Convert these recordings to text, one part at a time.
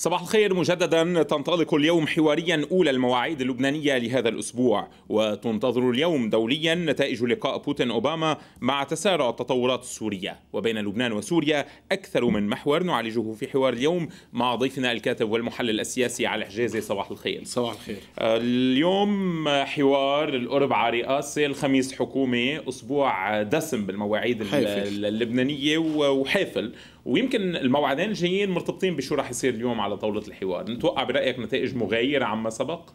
صباح الخير مجددا تنطلق اليوم حواريا أولى المواعيد اللبنانية لهذا الأسبوع وتنتظر اليوم دوليا نتائج لقاء بوتين أوباما مع تسارع التطورات السورية. وبين لبنان وسوريا أكثر من محور نعالجه في حوار اليوم مع ضيفنا الكاتب والمحلل السياسي علي حجازي صباح الخير. صباح الخير. اليوم حوار الأربعة رئاسة الخميس حكومة أسبوع دسم بالمواعيد حافل. اللبنانية وحافل. ويمكن الموعدين الجايين مرتبطين بشو راح يصير اليوم على طاولة الحوار. نتوقع برأيك نتائج مغايرة عما سبق؟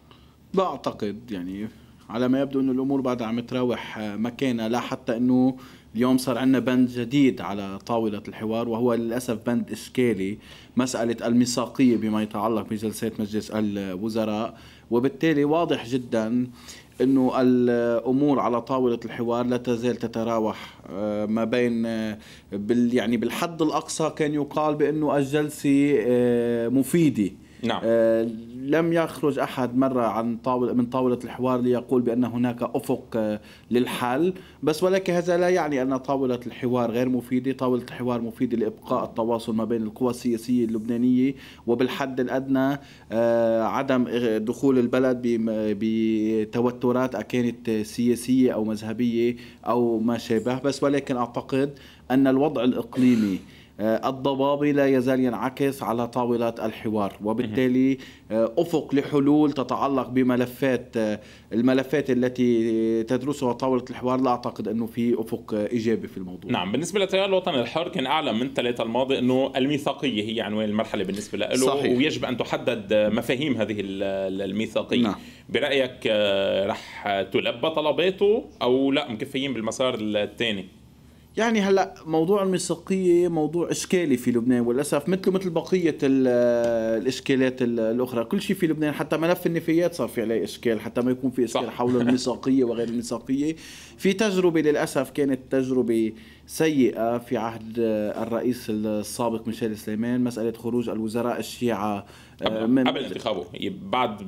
بعتقد يعني على ما يبدو إنه الأمور بعدها عم تراوح مكانها. لا حتى إنه اليوم صار عندنا بند جديد على طاولة الحوار وهو للأسف بند إشكالي مسألة الميثاقية بما يتعلق بجلسات مجلس الوزراء. وبالتالي واضح جدا إنه الأمور على طاولة الحوار لا تزال تتراوح آه، ما بين آه، بال يعني بالحد الأقصى كان يقال بأنه الجلسة آه، مفيدة. نعم. لم يخرج أحد مرة عن طاولة من طاولة الحوار ليقول بأن هناك أفق للحل. بس ولكن هذا لا يعني أن طاولة الحوار غير مفيدة. طاولة الحوار مفيدة لإبقاء التواصل ما بين القوى السياسية اللبنانية وبالحد الأدنى عدم دخول البلد بتوترات كانت سياسية أو مذهبية أو ما شابه. بس ولكن أعتقد أن الوضع الإقليمي آه، الضبابي لا يزال ينعكس على طاولة الحوار وبالتالي آه، أفق لحلول تتعلق بملفات آه، الملفات التي تدرسها طاولة الحوار لا أعتقد أنه في أفق إيجابي في الموضوع نعم بالنسبة للتيار الوطني الحر كان أعلن من ثلاثة الماضي أنه الميثاقية هي عنوان المرحلة بالنسبة له صحيح. ويجب أن تحدد مفاهيم هذه الميثاقية نعم. برأيك رح تلبى طلباته أو لا مكفيين بالمسار الثاني يعني هلا موضوع الميثاقيه موضوع إشكالي في لبنان وللأسف مثله مثل بقية الإشكالات الأخرى. كل شيء في لبنان حتى ملف النفايات صار في عليه إشكال حتى ما يكون في إشكال حول الميثاقيه وغير الميثاقيه في تجربة للأسف كانت تجربة سيئة في عهد الرئيس السابق ميشيل سليمان مسألة خروج الوزراء الشيعة من قبل انتخابه. بعد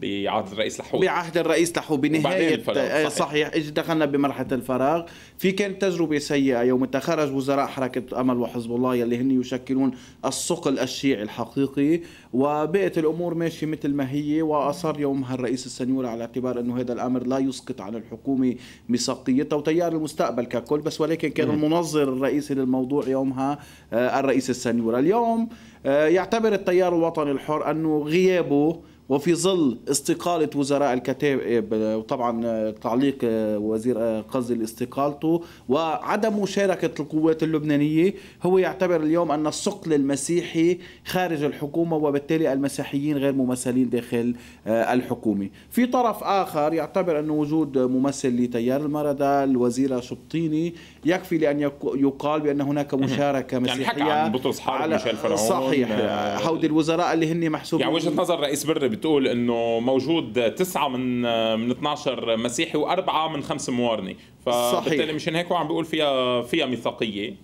بعهد الرئيس لحود بعهد الرئيس لحود بنهاية آه، صحيح, صحيح. دخلنا بمرحلة الفراغ. في كانت تجربة سيئة يوم خرج وزراء حركة أمل وحزب الله يلي هن يشكلون الثقل الشيعي الحقيقي. وبقت الأمور ماشية مثل ما هي وأصر يومها الرئيس السنيوري على اعتبار إنه هذا الأمر لا يسقط عن الحكومة ميثاقيتها وتيار المستقبل ككل. بس ولكن كان المنظر الرئيسي للموضوع يومها آه، الرئيس السنيوري اليوم يعتبر التيار الوطني الحر أنه غيابه وفي ظل استقالة وزراء الكتائب وطبعا تعليق وزير قصدي استقالته وعدم مشاركة القوات اللبنانية هو يعتبر اليوم أن الثقل المسيحي خارج الحكومة وبالتالي المسيحيين غير ممثلين داخل الحكومة. في طرف آخر يعتبر أن وجود ممثل لتيار المردة الوزيرة شبطيني يكفي لأن يقال بأن هناك مشاركة مسيحية يعني حكى عن بطرس حرب ميشيل فرعون صحيح هودي الوزراء اللي هن محسوبين. يعني وجهة نظر رئيس بري بتقول إنه موجود تسعة من من 12 مسيحي وأربعة من خمس موارنه فبالتالي مشان هيك هو عم بيقول فيها فيها ميثاقية.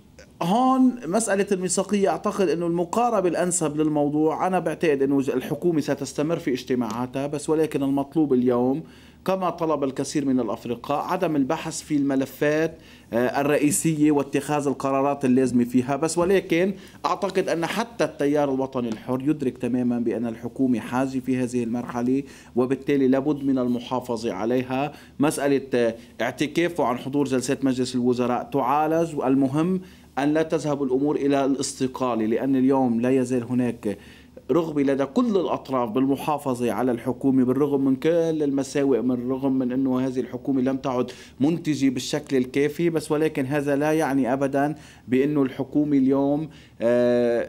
هون مسألة الميثاقية أعتقد أنه المقاربة الأنسب للموضوع. أنا بعتقد أنه الحكومة ستستمر في اجتماعاتها بس ولكن المطلوب اليوم كما طلب الكثير من الأفرقاء عدم البحث في الملفات آه، الرئيسية واتخاذ القرارات اللازمه فيها بس. ولكن أعتقد أن حتى التيار الوطني الحر يدرك تماما بأن الحكومة حاجة في هذه المرحلة وبالتالي لابد من المحافظة عليها. مسألة آه، اعتكافه عن حضور جلسات مجلس الوزراء تعالج. والمهم أن لا تذهب الأمور إلى الاستقالة لأن اليوم لا يزال هناك رغبة لدى كل الأطراف بالمحافظة على الحكومة بالرغم من كل المساوئ من الرغم من أنه هذه الحكومة لم تعد منتجة بالشكل الكافي بس ولكن هذا لا يعني أبدا بأنه الحكومة اليوم آه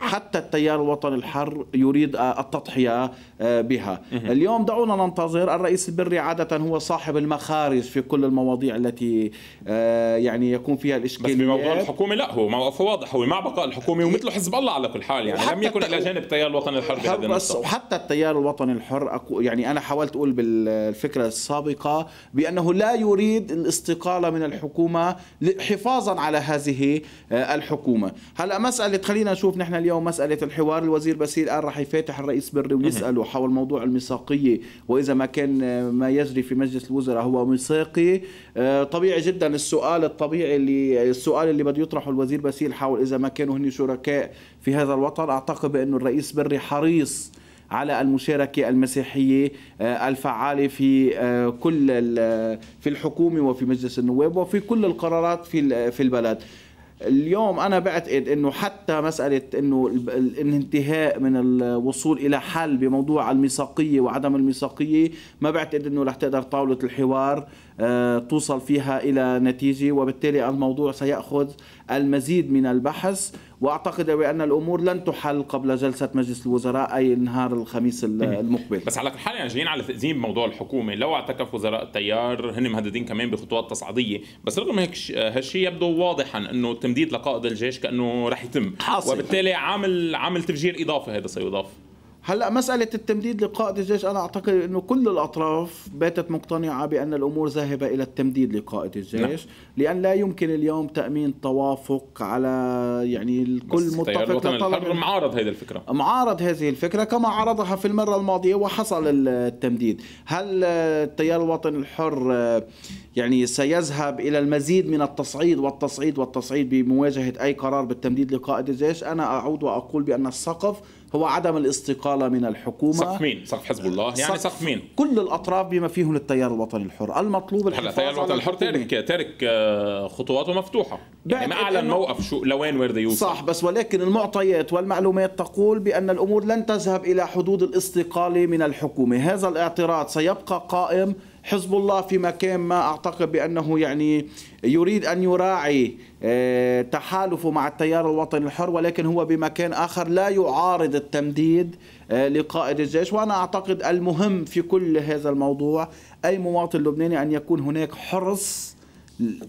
حتى التيار الوطني الحر يريد التضحية بها. اليوم دعونا ننتظر. الرئيس البري عادة هو صاحب المخارج في كل المواضيع التي آه، يعني يكون فيها الإشكاليات بس بموضوع الحكومة لا هو موقفه واضح. هو مع بقاء الحكومة ومثله حزب الله على كل حال يعني. لم يكن إلى جانب التيار الوطني الحر بس وحتى التيار الوطني الحر يعني أنا حاولت أقول بالفكرة السابقة بأنه لا يريد الاستقالة من الحكومة حفاظا على هذه آه، الحكومة. هلا مسألة خلينا نشوف نحن اليوم مسألة الحوار. الوزير باسيل قال راح يفاتح الرئيس بري ويساله حول موضوع الميثاقيه وإذا ما كان ما يجري في مجلس الوزراء هو ميثاقي. آه، طبيعي جدا السؤال الطبيعي اللي السؤال اللي بده يطرحه الوزير باسيل حول إذا ما كانوا هن شركاء في هذا الوطن. أعتقد بانه الرئيس بري حريص على المشاركة المسيحية آه، الفعالة في آه، كل في الحكومة وفي مجلس النواب وفي كل القرارات في في البلد. اليوم أنا بعتقد إنه حتى مسألة إنه الانتهاء من الوصول إلى حل بموضوع الميثاقية وعدم الميثاقية ما بعتقد إنه رح تقدر طاولة الحوار آه، توصل فيها إلى نتيجة وبالتالي الموضوع سيأخذ المزيد من البحث. وأعتقد بأن الأمور لن تحل قبل جلسة مجلس الوزراء أي نهار الخميس المقبل. بس على كل حال يعني جايين على تأزيم بموضوع الحكومة. لو اعتكف وزراء التيار هن مهددين كمان بخطوات تصعيدية. بس رغم هيك هالشيء يبدو واضحا إنه التمديد لقائد الجيش كأنه رح يتم. حاصل. وبالتالي عامل عامل تفجير إضافي هذا سيضاف. هلأ مسألة التمديد لقائد الجيش أنا أعتقد أنه كل الأطراف باتت مقتنعة بأن الأمور ذاهبة إلى التمديد لقائد الجيش نعم. لأن لا يمكن اليوم تأمين توافق على يعني الكل متفق لطلب معارض هذه الفكرة. معارض هذه الفكرة كما عرضها في المرة الماضية وحصل التمديد. هل التيار الوطني الحر يعني سيذهب إلى المزيد من التصعيد والتصعيد والتصعيد بمواجهة أي قرار بالتمديد لقائد الجيش أنا أعود وأقول بأن السقف هو عدم الاستقالة من الحكومة. سقف مين؟ سقف حزب الله. يعني سقف مين؟ كل الأطراف بما فيهم التيار الوطني الحر. المطلوب الحفاظ التيار الوطني الحر تارك تارك آه، خطواته مفتوحة. يعني ما أعلن موقف شو لوين وير يوصل صح بس ولكن المعطيات والمعلومات تقول بأن الأمور لن تذهب إلى حدود الاستقالة من الحكومة. هذا الاعتراض سيبقى قائم حزب الله في مكان ما أعتقد بأنه يعني يريد أن يراعي آه، تحالفه مع التيار الوطني الحر ولكن هو بمكان آخر لا يعارض التمديد آه، لقائد الجيش. وأنا أعتقد المهم في كل هذا الموضوع أي مواطن لبناني أن يكون هناك حرص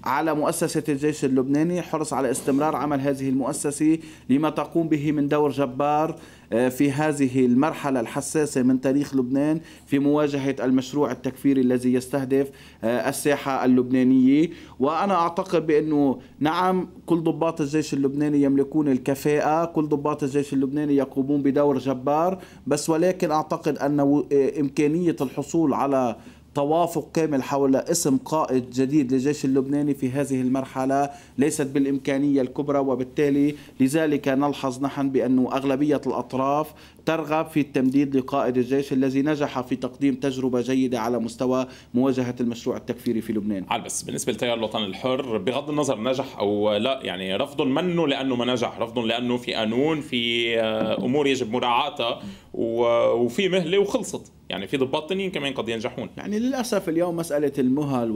على مؤسسة الجيش اللبناني حرص على استمرار عمل هذه المؤسسة لما تقوم به من دور جبار في هذه المرحلة الحساسة من تاريخ لبنان في مواجهة المشروع التكفيري الذي يستهدف آه، الساحة اللبنانية. وأنا أعتقد بأنه نعم كل ضباط الجيش اللبناني يملكون الكفاءة كل ضباط الجيش اللبناني يقومون بدور جبار. بس ولكن أعتقد أن آه، إمكانية الحصول على توافق كامل حول اسم قائد جديد للجيش اللبناني في هذه المرحلة ليست بالإمكانية الكبرى وبالتالي لذلك نلحظ نحن بأن أغلبية الأطراف ترغب في التمديد لقائد الجيش الذي نجح في تقديم تجربة جيدة على مستوى مواجهة المشروع التكفيري في لبنان. على بس بالنسبة للتيار الوطني الحر بغض النظر نجح أو لا يعني رفض منه لأنه ما نجح رفض لأنه في قانون في آه، أمور يجب مراعاتها وفي مهلة وخلصت. يعني في ضباط تانيين كمان قد ينجحون. يعني للأسف اليوم مسألة المهل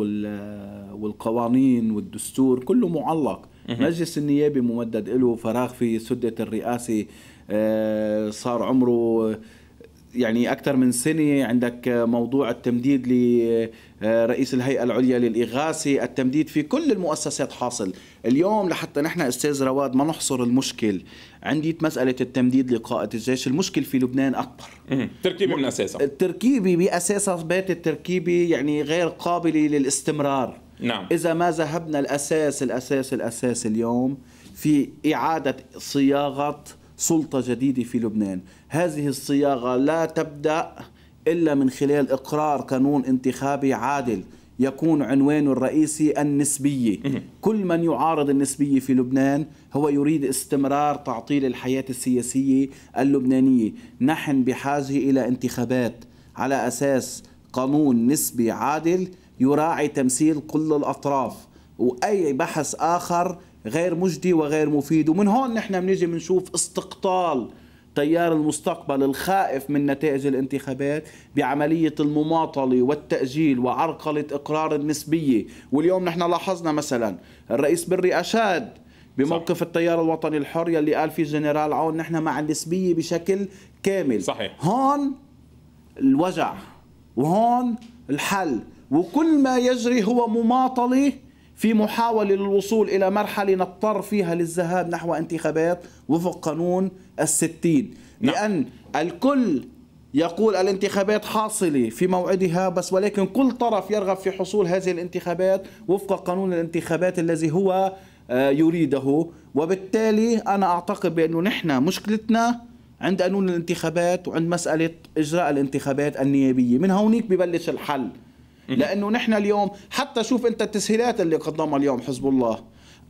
والقوانين والدستور كله معلق. مجلس النيابي ممدد له فراغ في سدة الرئاسة آه، صار عمره يعني أكثر من سنة. عندك موضوع التمديد لرئيس الهيئة العليا للإغاثة التمديد في كل المؤسسات حاصل. اليوم لحتى نحن أستاذ رواد ما نحصر المشكل. عندي مسألة التمديد لقائد الجيش المشكل في لبنان أكبر. تركيبي من أساسها التركيبي بأساسها بيت التركيبي يعني غير قابلة للاستمرار. نعم. إذا ما ذهبنا الأساس الأساس الأساس اليوم في إعادة صياغة سلطة جديدة في لبنان. هذه الصياغة لا تبدأ إلا من خلال إقرار قانون انتخابي عادل. يكون عنوانه الرئيسي النسبية. كل من يعارض النسبية في لبنان هو يريد استمرار تعطيل الحياة السياسية اللبنانية. نحن بحاجة إلى انتخابات. على أساس قانون نسبي عادل يراعي تمثيل كل الأطراف. وأي بحث آخر غير مجدي وغير مفيد. ومن هون نحن بنيجي بنشوف استقطال تيار المستقبل الخائف من نتائج الانتخابات بعملية المماطلة والتأجيل وعرقلة إقرار النسبية. واليوم نحن لاحظنا مثلا الرئيس بري أشاد بموقف صح. التيار الوطني الحر يلي قال في جنرال عون نحن مع النسبية بشكل كامل. صحيح. هون الوجع وهون الحل وكل ما يجري هو مماطلة في محاولة للوصول إلى مرحلة نضطر فيها للذهاب نحو انتخابات وفق قانون الستين. نعم. لأن الكل يقول الانتخابات حاصلة في موعدها بس ولكن كل طرف يرغب في حصول هذه الانتخابات وفق قانون الانتخابات الذي هو آه، يريده. وبالتالي أنا أعتقد بأنه نحن مشكلتنا عند قانون الانتخابات وعند مسألة إجراء الانتخابات النيابية. من هونيك ببلش الحل. لأنه نحن اليوم حتى شوف أنت التسهيلات اللي قدمها اليوم حزب الله.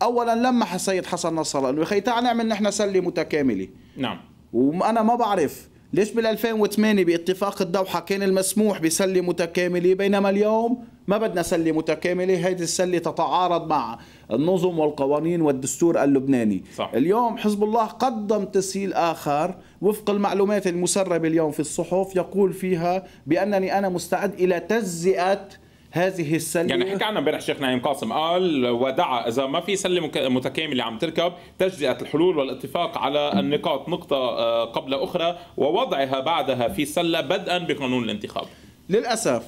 أولا لما السيد حسن نصر الله أنه يا أخي تعال نعمل نحن سلة متكاملة. نعم. وأنا ما بعرف ليش بال 2008 باتفاق الدوحة كان المسموح بسلة متكاملة بينما اليوم ما بدنا سلة متكاملة هذه السلة تتعارض مع النظم والقوانين والدستور اللبناني. صح. اليوم حزب الله قدم تسهيل آخر وفق المعلومات المسربة اليوم في الصحف يقول فيها بأنني أنا مستعد إلى تجزئة هذه السلة يعني حكى عنها امبارح الشيخ نعيم قاسم قال ودعا إذا ما في سلة متكاملة عم تركب تجزئة الحلول والاتفاق على النقاط نقطة آه، قبل أخرى ووضعها بعدها في سلة بدءا بقانون الانتخاب للأسف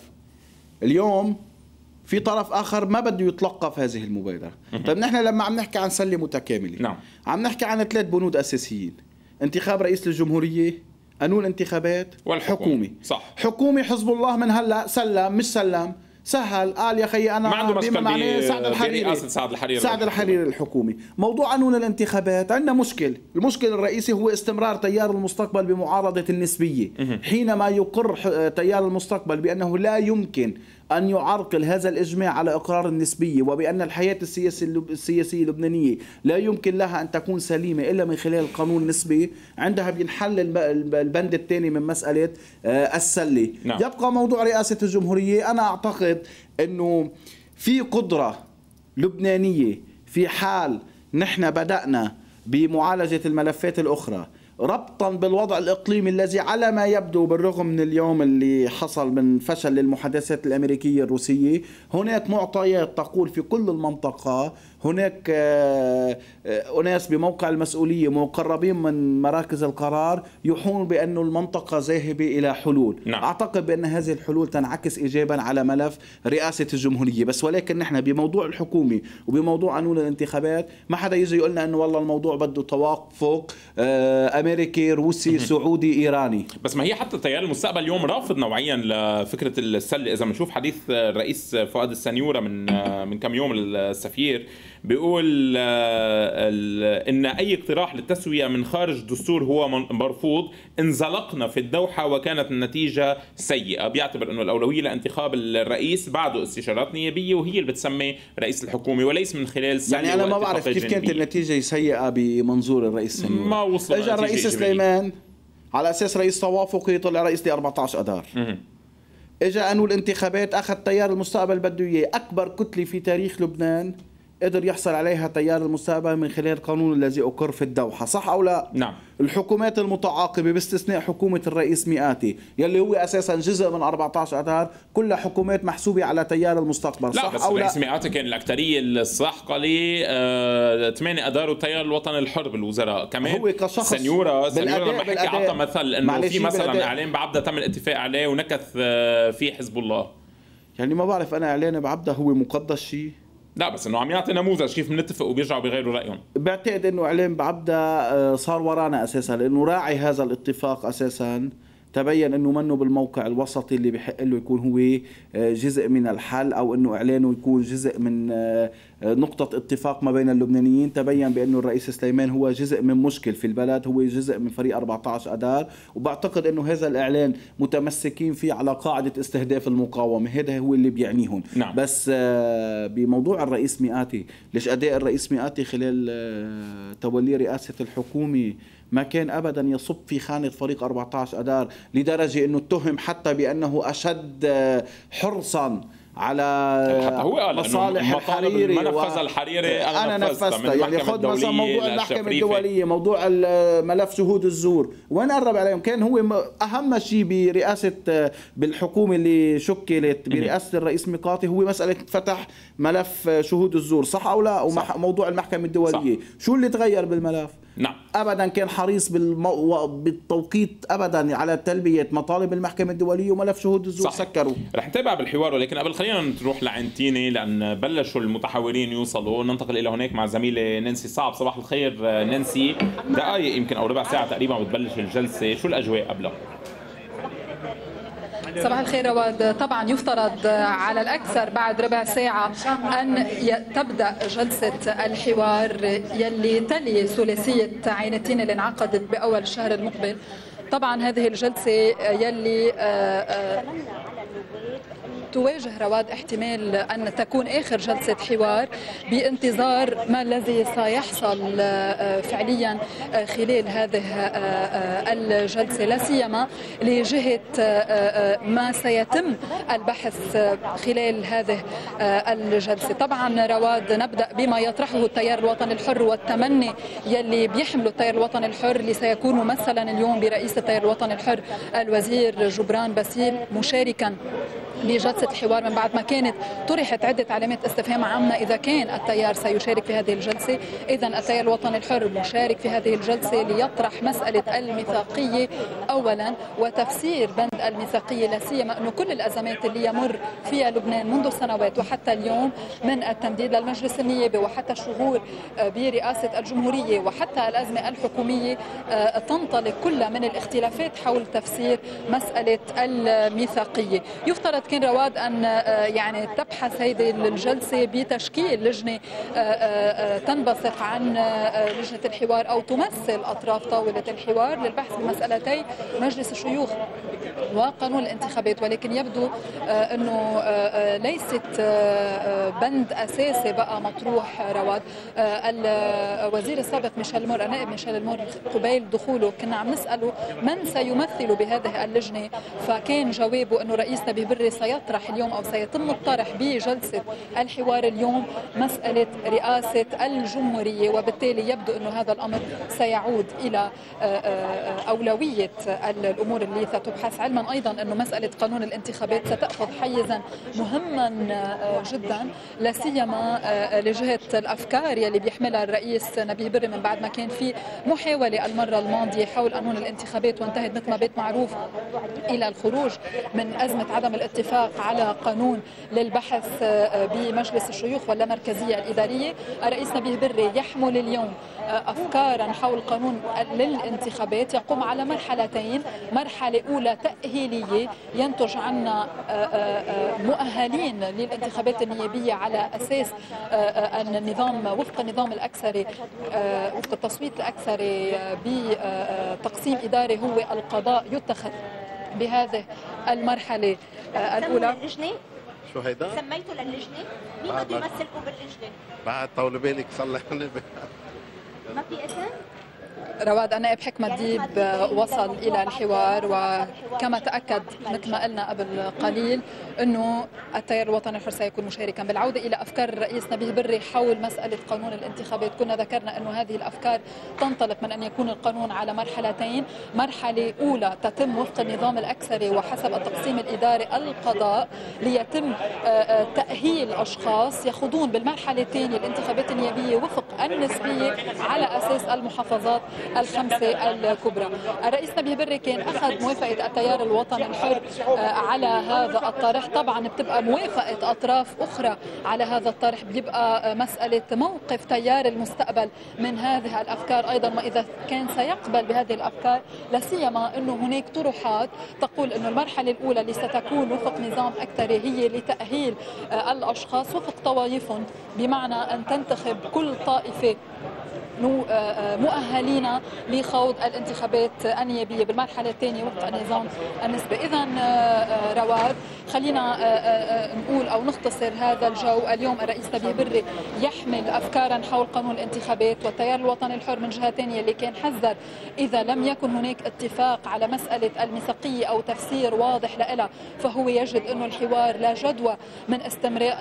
اليوم في طرف آخر ما بده يتلقف هذه المبادرة طيب نحن لما عم نحكي عن سلة متكاملة نعم. عم نحكي عن ثلاث بنود أساسيين انتخاب رئيس الجمهوريه قانون الانتخابات والحكومة. حكومة صح. حكومة حزب الله من هلأ سلم مش سلم سهل. قال يا خيي أنا ما عنده مشكل معناه سعد الحريري. سعد الحريري سعد. الحريري الحكومي. موضوع قانون الانتخابات. عندنا مشكل. المشكل الرئيسي هو استمرار تيار المستقبل بمعارضة النسبية. حينما يقر تيار المستقبل بأنه لا يمكن أن يعرقل هذا الإجماع على إقرار النسبية وبأن الحياة السياسية السياسية اللبنانية لا يمكن لها أن تكون سليمة إلا من خلال قانون نسبي عندها بينحل الب- الب- البند الثاني من مسألة آه، السلة نعم. يبقى موضوع رئاسة الجمهورية أنا أعتقد أنه في قدرة لبنانية في حال نحن بدأنا بمعالجة الملفات الأخرى ربطا بالوضع الإقليمي الذي على ما يبدو بالرغم من اليوم اللي حصل من فشل للمحادثات الأمريكية الروسية هناك معطيات تقول في كل المنطقة هناك آه، آه، أناس بموقع المسؤولية مقربين من مراكز القرار يوحون بأن المنطقة ذاهبة إلى حلول. نعم. أعتقد بأن هذه الحلول تنعكس ايجابا على ملف رئاسة الجمهورية. بس ولكن نحن بموضوع الحكومة وبموضوع قانون الانتخابات ما حدا يجي يقول لنا إنه والله الموضوع بده توافق آه، أمريكي روسي سعودي إيراني. بس ما هي حتى تيار المستقبل اليوم رافض نوعيا لفكرة السله إذا بنشوف حديث الرئيس فؤاد السنيورة من من كم يوم السفير بيقول آه، إن أي اقتراح للتسوية من خارج الدستور هو من- مرفوض انزلقنا في الدوحة وكانت النتيجة سيئة بيعتبر إنه الأولوية لانتخاب الرئيس بعده استشارات نيابية وهي اللي بتسمي رئيس الحكومة وليس من خلال يعني أنا ما بعرف كيف كانت. النتيجة سيئة بمنظور الرئيس سنيور ما وصل اجى الرئيس. سليمان على أساس رئيس توافقي طلع رئيس ل 14 اذار. اجى قانون الانتخابات أخذ تيار المستقبل بده إياه أكبر كتلة في تاريخ لبنان قدر يحصل عليها تيار المستقبل من خلال القانون الذي أقر في الدوحة صح أو لا؟ نعم. الحكومات المتعاقبة باستثناء حكومة الرئيس مئاتي يلي هو أساسا جزء من 14 أذار كلها حكومات محسوبة على تيار المستقبل لا صح بس أو لا؟ رئيس مئات كان الأكثرية الصحقلي آه، ثمانية ادار والتيار الوطني الحر بالوزراء كمان هو كشخص سنيورا سنيورا لما حكي. اعطى مثل إنه معلش في مثلا. إعلان بعبدة تم الاتفاق عليه ونكث آه، فيه حزب الله. يعني ما بعرف أنا إعلان بعبدة هو مقدس شيء لا بس إنه عم يعطي نموذج كيف بنتفق وبيرجعوا بغيروا رأيهم. بعتقد إنه اعلان بعبده آه، صار ورانا أساسا لأنه راعي هذا الاتفاق أساسا. تبين إنه منه بالموقع الوسطي اللي بحق له يكون هو آه، جزء من الحل أو إنه إعلانه يكون جزء من آه، آه، نقطة اتفاق ما بين اللبنانيين. تبين بأنه الرئيس سليمان هو جزء من مشكل في البلد هو جزء من فريق 14 اذار وبعتقد إنه هذا الإعلان متمسكين فيه على قاعدة استهداف المقاومة. هذا هو اللي بيعنيهم نعم. بس بموضوع الرئيس مئاتي ليش أداء الرئيس مئاتي خلال توليه رئاسة الحكومة ما كان ابدا يصب في خانة فريق 14 اذار لدرجة إنه اتهم حتى بأنه أشد حرصا على حتى هو قال مصالح الحريري ما نفذها الحريري أنا أنا من يعني خذ مثلا موضوع المحكمة. الدولية موضوع ملف شهود الزور. وين قرب عليهم؟ كان هو أهم شيء برئاسة بالحكومة اللي شكلت برئاسة الرئيس ميقاتي هو مسألة فتح ملف شهود الزور. صح أو لا؟ وموضوع المحكمة الدولية. شو اللي تغير بالملف؟ نعم. ابدا كان حريص بالمو... بالتوقيت ابدا على تلبية مطالب المحكمة الدولية وملف شهود الزور صح. سكروا. رح نتابع بالحوار ولكن قبل خلينا نروح لعين تيني لأن بلشوا المتحورين يوصلوا. ننتقل إلى هناك مع زميلة نانسي صعب. صباح الخير آه، نانسي. دقائق يمكن أو ربع ساعة تقريبا بتبلش الجلسة. شو الأجواء قبلها؟ صباح الخير رواد طبعا يفترض على الأكثر بعد ربع ساعة أن تبدأ جلسة الحوار يلي تلي ثلاثية عينتين اللي انعقدت بأول الشهر المقبل. طبعا هذه الجلسة يلي آه، آه، تواجه رواد احتمال أن تكون آخر جلسة حوار بانتظار ما الذي سيحصل آه، فعليا آه، خلال هذه آه، الجلسة. لا سيما لجهة ما سيتم البحث خلال هذه الجلسة. طبعا رواد نبدأ بما يطرحه التيار الوطني الحر والتمني يلي بيحمله التيار الوطني الحر اللي سيكون ممثلا اليوم برئيس التيار الوطني الحر الوزير جبران باسيل مشاركا. بجلسة الحوار من بعد ما كانت طرحت عدة علامات استفهام عامة. إذا كان التيار سيشارك في هذه الجلسة إذا التيار الوطني الحر مشارك في هذه الجلسة ليطرح مسألة الميثاقية أولا وتفسير بند الميثاقية لا سيما أنه كل الأزمات اللي يمر فيها لبنان منذ سنوات وحتى اليوم من التمديد للمجلس النيابي وحتى الشهور آه، برئاسة الجمهورية وحتى الأزمة الحكومية آه، تنطلق كلها من الاختلافات حول تفسير مسألة الميثاقية. يفترض كان رواد أن آه، يعني تبحث هذه الجلسة بتشكيل لجنة آه، آه، تنبثق عن لجنة الحوار أو تمثل أطراف طاولة الحوار للبحث بمسألتي مجلس الشيوخ وقانون الانتخابات ولكن يبدو أنه ليست بند أساسي بقى مطروح رواد. الوزير السابق ميشيل المر نائب ميشيل المر قبيل دخوله كنا عم نسأله من سيمثل بهذه اللجنة فكان جوابه أنه رئيسنا ببري سيطرح اليوم أو سيتم الطرح بجلسة الحوار اليوم مسألة رئاسة الجمهورية وبالتالي يبدو أن هذا الأمر سيعود إلى آه، آه، أولوية الأمور اللي ستبحث علما. أيضا أنه مسألة قانون الانتخابات ستأخذ حيزا مهما آه، جدا لا سيما لجهة الأفكار يلي بيحملها الرئيس نبيه بري من بعد ما كان في محاولة المرة الماضية حول قانون الانتخابات وانتهت مثل ما بيت معروف إلى الخروج من أزمة عدم الاتفاق الاتفاق على قانون للبحث آه، بمجلس الشيوخ واللامركزية الإدارية. الرئيس نبيه بري يحمل اليوم آه، أفكارا حول قانون للانتخابات. يقوم على مرحلتين. مرحلة أولى تأهيلية. ينتج عنا آه، مؤهلين للانتخابات النيابية على أساس أن النظام وفق النظام الأكثري وفق التصويت الأكثري بتقسيم إداري هو القضاء يتخذ بهذه المرحلة. الأولى اللجنة شو هيدا؟ سميتوا للجنة؟ مين بده يمثلكم باللجنة؟ بعد طول بالك صلح ما في اسم؟ رواد النائب حكمة ديب وصل إلى الحوار وكما تأكد مثل ما قلنا قبل قليل أنه التيار الوطني الحر سيكون مشاركا. بالعودة إلى أفكار الرئيس نبيه بري حول مسألة قانون الانتخابات كنا ذكرنا أنه هذه الأفكار تنطلق من أن يكون القانون على مرحلتين. مرحلة أولى تتم وفق النظام الأكثري وحسب التقسيم الإداري القضاء ليتم آه، آه، تأهيل أشخاص يخوضون بالمرحلة الثانية الانتخابات النيابية وفق النسبية على أساس المحافظات الخمسة الكبرى. الرئيس نبيه بري كان أخذ موافقة التيار الوطني الحر آه، على هذا الطرح. طبعا بتبقى موافقة أطراف أخرى على هذا الطرح. بيبقى مسألة موقف تيار المستقبل من هذه الأفكار أيضا. ما إذا كان سيقبل بهذه الأفكار لا سيما أنه هناك طروحات تقول أنه المرحلة الأولى اللي ستكون وفق نظام أكثري هي لتأهيل آه، الأشخاص وفق طوائف بمعنى أن تنتخب كل طائفة آه، آه، مؤهلين لخوض الانتخابات النيابية. بالمرحلة الثانية وفق النظام النسبي. اذا آه، رواد خلينا نقول أو نختصر هذا الجو. اليوم الرئيس نبيه بري يحمل افكارا حول قانون الانتخابات والتيار الوطني الحر من جهة ثانية اللي كان حذر إذا لم يكن هناك اتفاق على مسألة الميثاقية أو تفسير واضح لها فهو يجد إنه الحوار لا جدوى من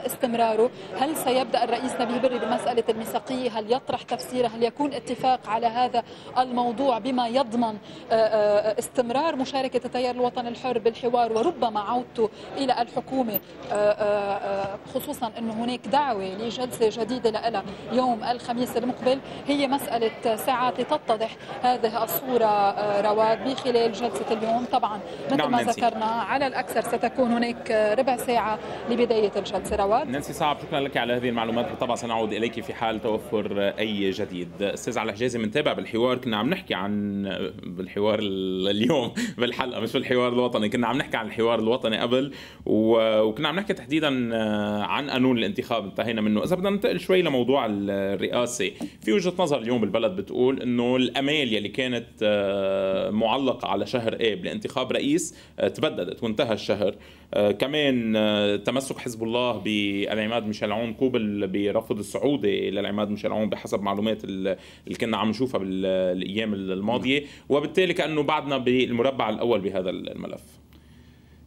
استمراره. هل سيبدأ الرئيس نبيه بري بمسألة الميثاقية؟ هل يطرح تفسيرها هل يكون اتفاق على هذا الموضوع بما يضمن آه، آه، استمرار مشاركة التيار الوطني الحر بالحوار وربما عودته إلى الحكومة آه، خصوصا أنه هناك دعوة لجلسة جديدة لها يوم الخميس المقبل. هي مسألة ساعات لتتضح هذه الصورة رواد بخلال جلسة اليوم. طبعا مثل نعم ما ذكرنا على الأكثر ستكون هناك ربع ساعة لبداية الجلسة. رواد. نانسي صعب شكرا لك على هذه المعلومات. طبعا سنعود إليك في حال توفر أي جديد. أستاذ علي حجازي منتابع بالحوار كنا عم نحكي عن بالحوار ال- اليوم بالحلقة مش بالحوار الوطني كنا عم نحكي عن الحوار الوطني قبل وكنا عم نحكي تحديدا آه، عن قانون الانتخاب انتهينا منه. إذا بدنا ننتقل شوي لموضوع الرئاسة في وجهة نظر اليوم بالبلد بتقول إنه الأمال يلي كانت آه، معلقة على شهر اب لانتخاب رئيس آه، تبددت وانتهى الشهر. كمان آه، تمسك حزب الله بالعماد ميشيل عون قوبل برفض الصعودة للعماد ميشيل عون بحسب معلومات ال- اللي كنا عم نشوفها بالايام الماضية. وبالتالي كأنه بعدنا بالمربع الأول بهذا الملف.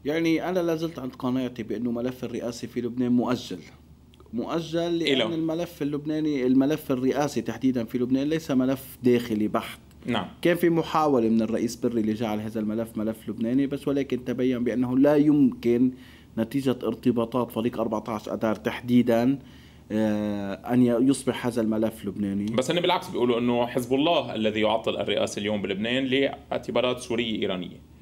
يعني أنا لا زلت عند قناعتي بأنه ملف الرئاسي في لبنان مؤجل. مؤجل لأن. الملف اللبناني الملف الرئاسي تحديدا في لبنان ليس ملف داخلي بحت. نعم كان في محاولة من الرئيس بري لجعل هذا الملف ملف لبناني بس ولكن تبين بأنه لا يمكن نتيجة ارتباطات فريق 14 آذار تحديدا آه، أن يصبح هذا الملف لبناني بس هن بالعكس بيقولوا أنه حزب الله الذي يعطل الرئاسة اليوم بلبنان لاعتبارات سورية إيرانية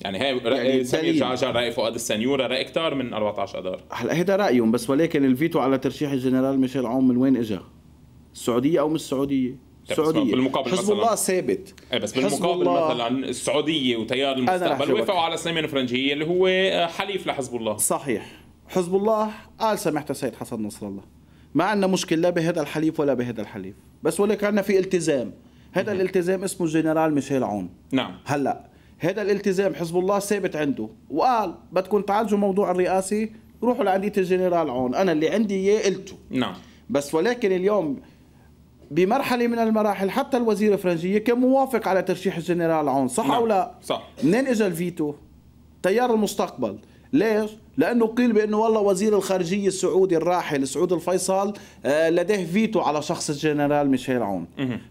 يعني هي يعني سمير. جعجع رأي فؤاد السنيورة رأي كتار من 14 اذار هلا هيدا رأيهم بس ولكن الفيتو على ترشيح الجنرال ميشيل عون من وين اجى؟ السعودية أو مش السعودية؟ بس السعودية. بالمقابل حزب الله ثابت. إيه بس بالمقابل الله- مثلا السعودية وتيار المستقبل. وافقوا على سليمان فرنجية اللي هو حليف لحزب الله. صحيح. حزب الله قال سمحت السيد حسن نصر الله. ما عندنا مشكلة لا بهذا الحليف ولا بهذا الحليف. بس ولكن عندنا في التزام. هذا الالتزام اسمه الجنرال ميشيل عون. نعم. هلأ هذا الالتزام حزب الله ثابت عنده. وقال بدكم تعالجوا موضوع الرئاسي روحوا لعندية الجنرال عون. أنا اللي عندي إياه قلته. نعم. بس ولكن اليوم بمرحلة من المراحل حتى الوزير الفرنجيه كان موافق على ترشيح الجنرال عون صح نعم. أو لا؟ صح. منين اجى الفيتو؟ تيار المستقبل. ليش؟ لأنه قيل بأنه والله وزير الخارجية السعودي الراحل سعود الفيصل آه، لديه فيتو على شخص الجنرال ميشيل عون.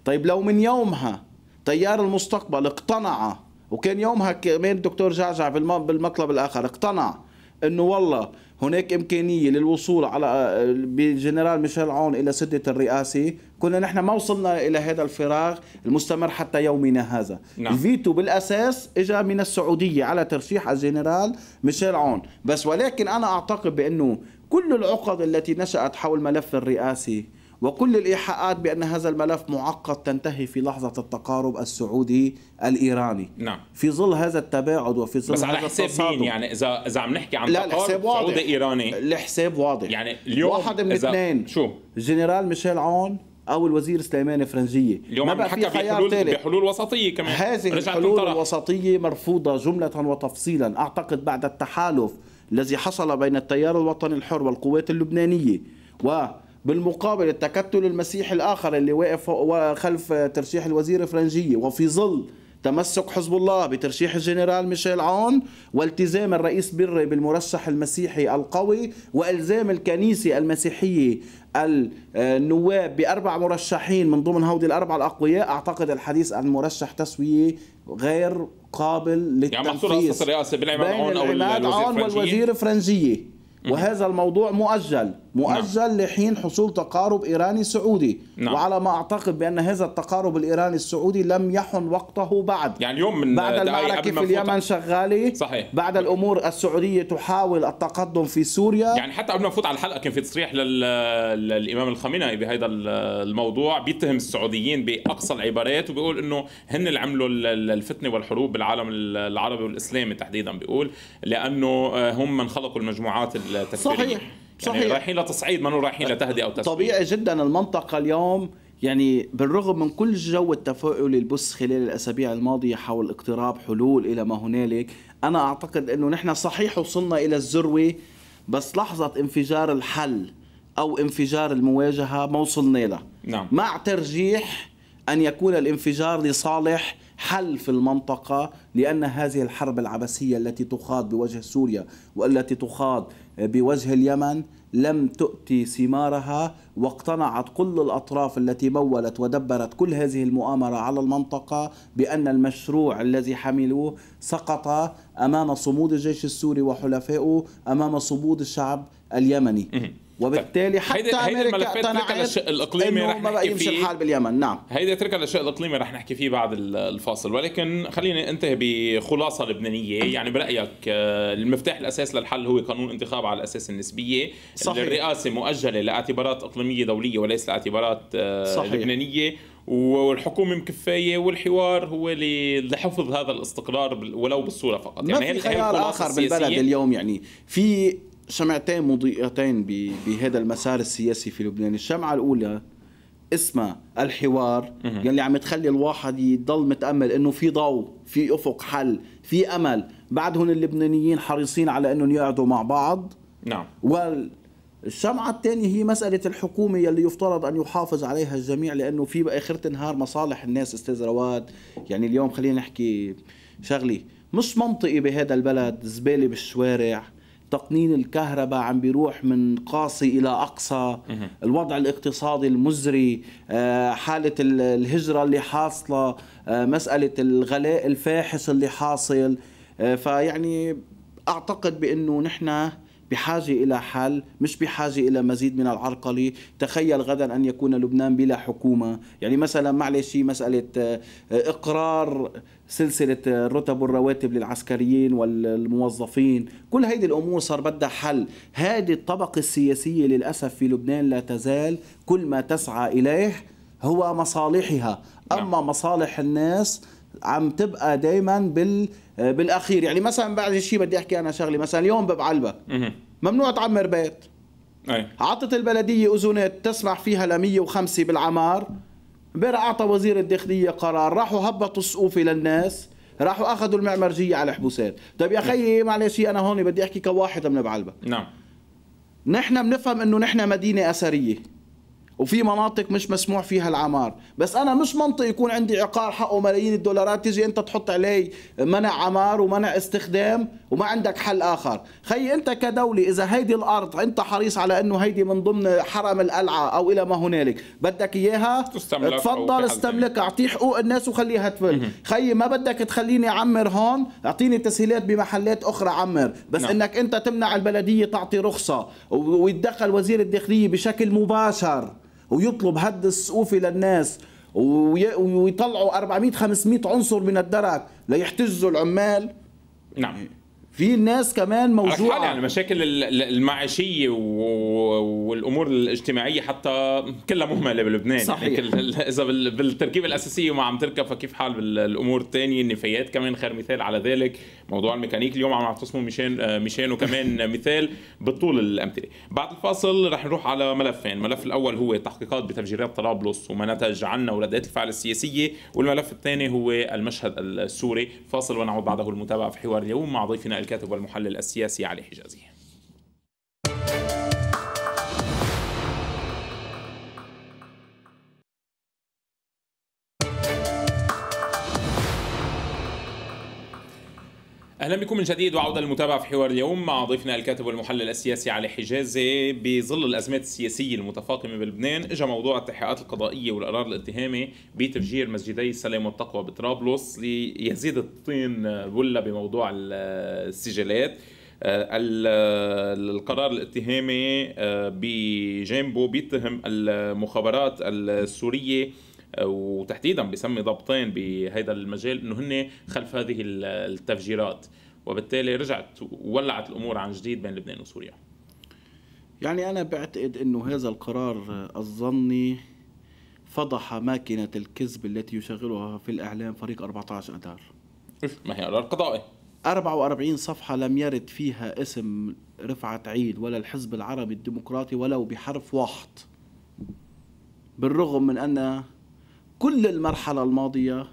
طيب لو من يومها تيار المستقبل اقتنع وكان يومها كمان الدكتور جعجع بالم- بالمطلب الآخر اقتنع إنه والله هناك إمكانية للوصول على بجنرال ميشيل عون إلى سدة الرئاسة كنا نحن ما وصلنا إلى هذا الفراغ المستمر حتى يومنا هذا. نعم. الفيتو بالأساس اجى من السعودية على ترشيح الجنرال ميشيل عون. بس ولكن أنا أعتقد بأنه كل العقد التي نشأت حول ملف الرئاسي وكل الإيحاءات بأن هذا الملف معقد تنتهي في لحظة التقارب السعودي الإيراني. نعم. في ظل هذا التباعد وفي ظل بس على هذا حساب. مين يعني؟ اذا إذا عم نحكي عن لا تقارب سعودي إيراني. الحساب واضح. يعني اليوم واحد من إذا- الاثنين شو؟ الجنرال ميشيل عون أو الوزير سليمان فرنجيه اليوم ما بقى في خيار بحلول ثالث بحلول وسطية كمان. هذه الحلول تنطرح. الوسطية مرفوضة جملة وتفصيلا. أعتقد بعد التحالف الذي حصل بين التيار الوطني الحر والقوات اللبنانية وبالمقابل التكتل المسيحي الآخر اللي واقف خلف ترشيح الوزير فرنجية وفي ظل تمسك حزب الله بترشيح الجنرال ميشيل عون والتزام الرئيس بري بالمرشح المسيحي القوي وإلزام الكنيسة المسيحية النواب بأربع مرشحين من ضمن هودي الأربعة الأقوياء أعتقد الحديث عن مرشح تسويه غير قابل يعني محصور قصة للتنفيذ الرئاسة بالعماد عون أو الوزير عون فرنجية؟ وهذا الموضوع مؤجل. مؤجل لحين حصول تقارب إيراني سعودي. نعم. وعلى ما أعتقد بأن هذا التقارب الإيراني السعودي لم يحن وقته بعد. يعني اليوم من بعد المعركة في اليمن شغالة صحيح. بعد الأمور السعودية تحاول التقدم في سوريا. يعني حتى قبل ما نفوت على الحلقة كان في تصريح لل... للإمام الخامنئي بهذا الموضوع بيتهم السعوديين بأقصى العبارات وبيقول إنه هن اللي عملوا ال- الفتنة والحروب بالعالم العربي والإسلامي تحديدا بيقول لأنه هم من خلقوا المجموعات التكفيريه صحيح. يعني صحيح. رايحين لتصعيد ما رايحين لتهدئة أو تسويه طبيعي جدا المنطقة اليوم يعني بالرغم من كل جو التفاؤل البث خلال الأسابيع الماضية حول اقتراب حلول إلى ما هنالك أنا أعتقد أنه نحن صحيح وصلنا إلى الذروة بس لحظة انفجار الحل أو انفجار المواجهة ما وصلنا لها نعم. مع ترجيح أن يكون الانفجار لصالح حل في المنطقة لأن هذه الحرب العبثية التي تخاض بوجه سوريا والتي تخاض بوجه اليمن لم تؤتي ثمارها واقتنعت كل الأطراف التي مولت ودبرت كل هذه المؤامرة على المنطقة بأن المشروع الذي حملوه سقط أمام صمود الجيش السوري وحلفائه أمام صمود الشعب اليمني. وبالتالي حتى أمريكا اقتنعت للشق الإقليمي إنه رح ما بقى نحكي يمشي فيه. الحال باليمن نعم هيدا اتركها للشيء الإقليمي رح نحكي فيه بعد ال- الفاصل ولكن خلينا أنتهي بخلاصة لبنانية يعني برأيك آه، المفتاح الأساس للحل هو قانون انتخاب على الاساس النسبية صحيح. الرئاسة مؤجلة لأعتبارات إقليمية دولية وليس لاعتبارات آه، صحيح. لبنانية والحكومة مكفايه والحوار هو لحفظ هذا الاستقرار ولو بالصورة فقط ما هي- في خيار آخر بالبلد. اليوم يعني في شمعتين مضيئتين بهذا المسار السياسي في لبنان. الشمعة الأولى اسمها الحوار يلي عم تخلي الواحد يضل متأمل إنه في ضوء في أفق حل في أمل. بعدهم اللبنانيين حريصين على إنهم يقعدوا مع بعض. نعم. والشمعة الثانية هي مسألة الحكومة يلي يفترض أن يحافظ عليها الجميع لأنه في بآخرة النهار مصالح الناس أستاذ رواد. يعني اليوم خلينا نحكي شغلي مش منطقي بهذا البلد زبالة بالشوارع. تقنين الكهرباء عم بيروح من قاصي إلى أقصى. الوضع الاقتصادي المزري آه، حالة ال- الهجرة اللي حاصلة آه، مسألة الغلاء الفاحش اللي حاصل. آه، فيعني أعتقد بأنه نحن بحاجة إلى حل مش بحاجة إلى مزيد من العرقله تخيل غدا أن يكون لبنان بلا حكومة. يعني مثلا معلش مسألة آه، إقرار سلسلة آه، الرتب والرواتب للعسكريين والموظفين. كل هيدي الأمور صار بدها حل. هذه الطبقة السياسية للأسف في لبنان لا تزال كل ما تسعى إليه هو مصالحها. أما مصالح الناس عم تبقى دائما بال بالأخير. يعني مثلا بعد شيء بدي أحكي أنا شغلة. مثلا اليوم ببعلبك. ممنوع تعمر بيت. أي. عطت البلدية اذونات تسمح فيها ل 105 بالعمار. امبارح أعطى وزير الداخلية قرار. راحوا هبطوا السقوفه للناس راحوا أخذوا المعمرجية على حبوسات. طيب يا خيي معلش أنا هون بدي أحكي كواحد من بعلبك نعم. نحن بنفهم إنه نحن مدينة أثرية. وفي مناطق مش مسموح فيها العمار. بس أنا مش منطق يكون عندي عقار حقه ملايين الدولارات تيجي أنت تحط عليه منع عمار ومنع استخدام وما عندك حل آخر. خي أنت كدولة إذا هيدي الأرض أنت حريص على إنه هيدي من ضمن حرم القلعة أو إلى ما هنالك. بدك إياها؟ تستملك تفضل استملكها أعطيه حقوق الناس وخليها تفل. خي ما بدك تخليني عمر هون؟ أعطيني تسهيلات بمحلات أخرى عمر بس نعم. إنك أنت تمنع البلدية تعطي رخصة ويتدخل وزير الداخلية بشكل مباشر. ويطلب هد السقوفه للناس وي- ويطلعوا 400 500 عنصر من الدرك ليحتجزوا العمال. نعم. في ناس كمان موجوعه يعني المشاكل ال- ال- المعيشية والأمور الاجتماعية حتى كلها مهملة بلبنان. صحيح. يعني كل ال- إذا بال- بالتركيبة الأساسية ما عم تركب فكيف حال بالامور الثانية النفايات كمان خير مثال على ذلك. موضوع الميكانيك اليوم عم يعتصموا ميشان آه، ميشان وكمان مثال بالطول الأمثلة. بعد الفاصل رح نروح على ملفين. الملف الأول هو تحقيقات بتفجيرات طرابلس وما نتج عنها وردات الفعل السياسية. والملف الثاني هو المشهد السوري. فاصل ونعود بعده المتابعة في حوار اليوم مع ضيفنا الكاتب والمحلل السياسي علي حجازي. أهلا بكم من جديد وعودة للمتابعة في حوار اليوم. مع ضيفنا الكاتب والمحلل السياسي علي حجازي بظل الأزمات السياسية المتفاقمة بلبنان. اجى موضوع التحقيقات القضائية والقرار الاتهامي بتفجير مسجدي السلام والتقوى بطرابلس ليزيد الطين بله بموضوع السجلات آه، ال- القرار الاتهامي آه، بجانبه بيتهم المخابرات السورية. وتحديدا بسمي ضابطين بهذا المجال إنه هن خلف هذه ال- التفجيرات. وبالتالي رجعت وولعت الأمور عن جديد بين لبنان وسوريا. يعني أنا بعتقد إنه هذا القرار الظني فضح ماكينة الكذب التي يشغلها في الإعلام فريق 14 اذار ما هي قرار قضائي. 44 صفحة لم يرد فيها اسم رفعت عيد ولا الحزب العربي الديمقراطي ولو بحرف واحد. بالرغم من أن كل المرحلة الماضية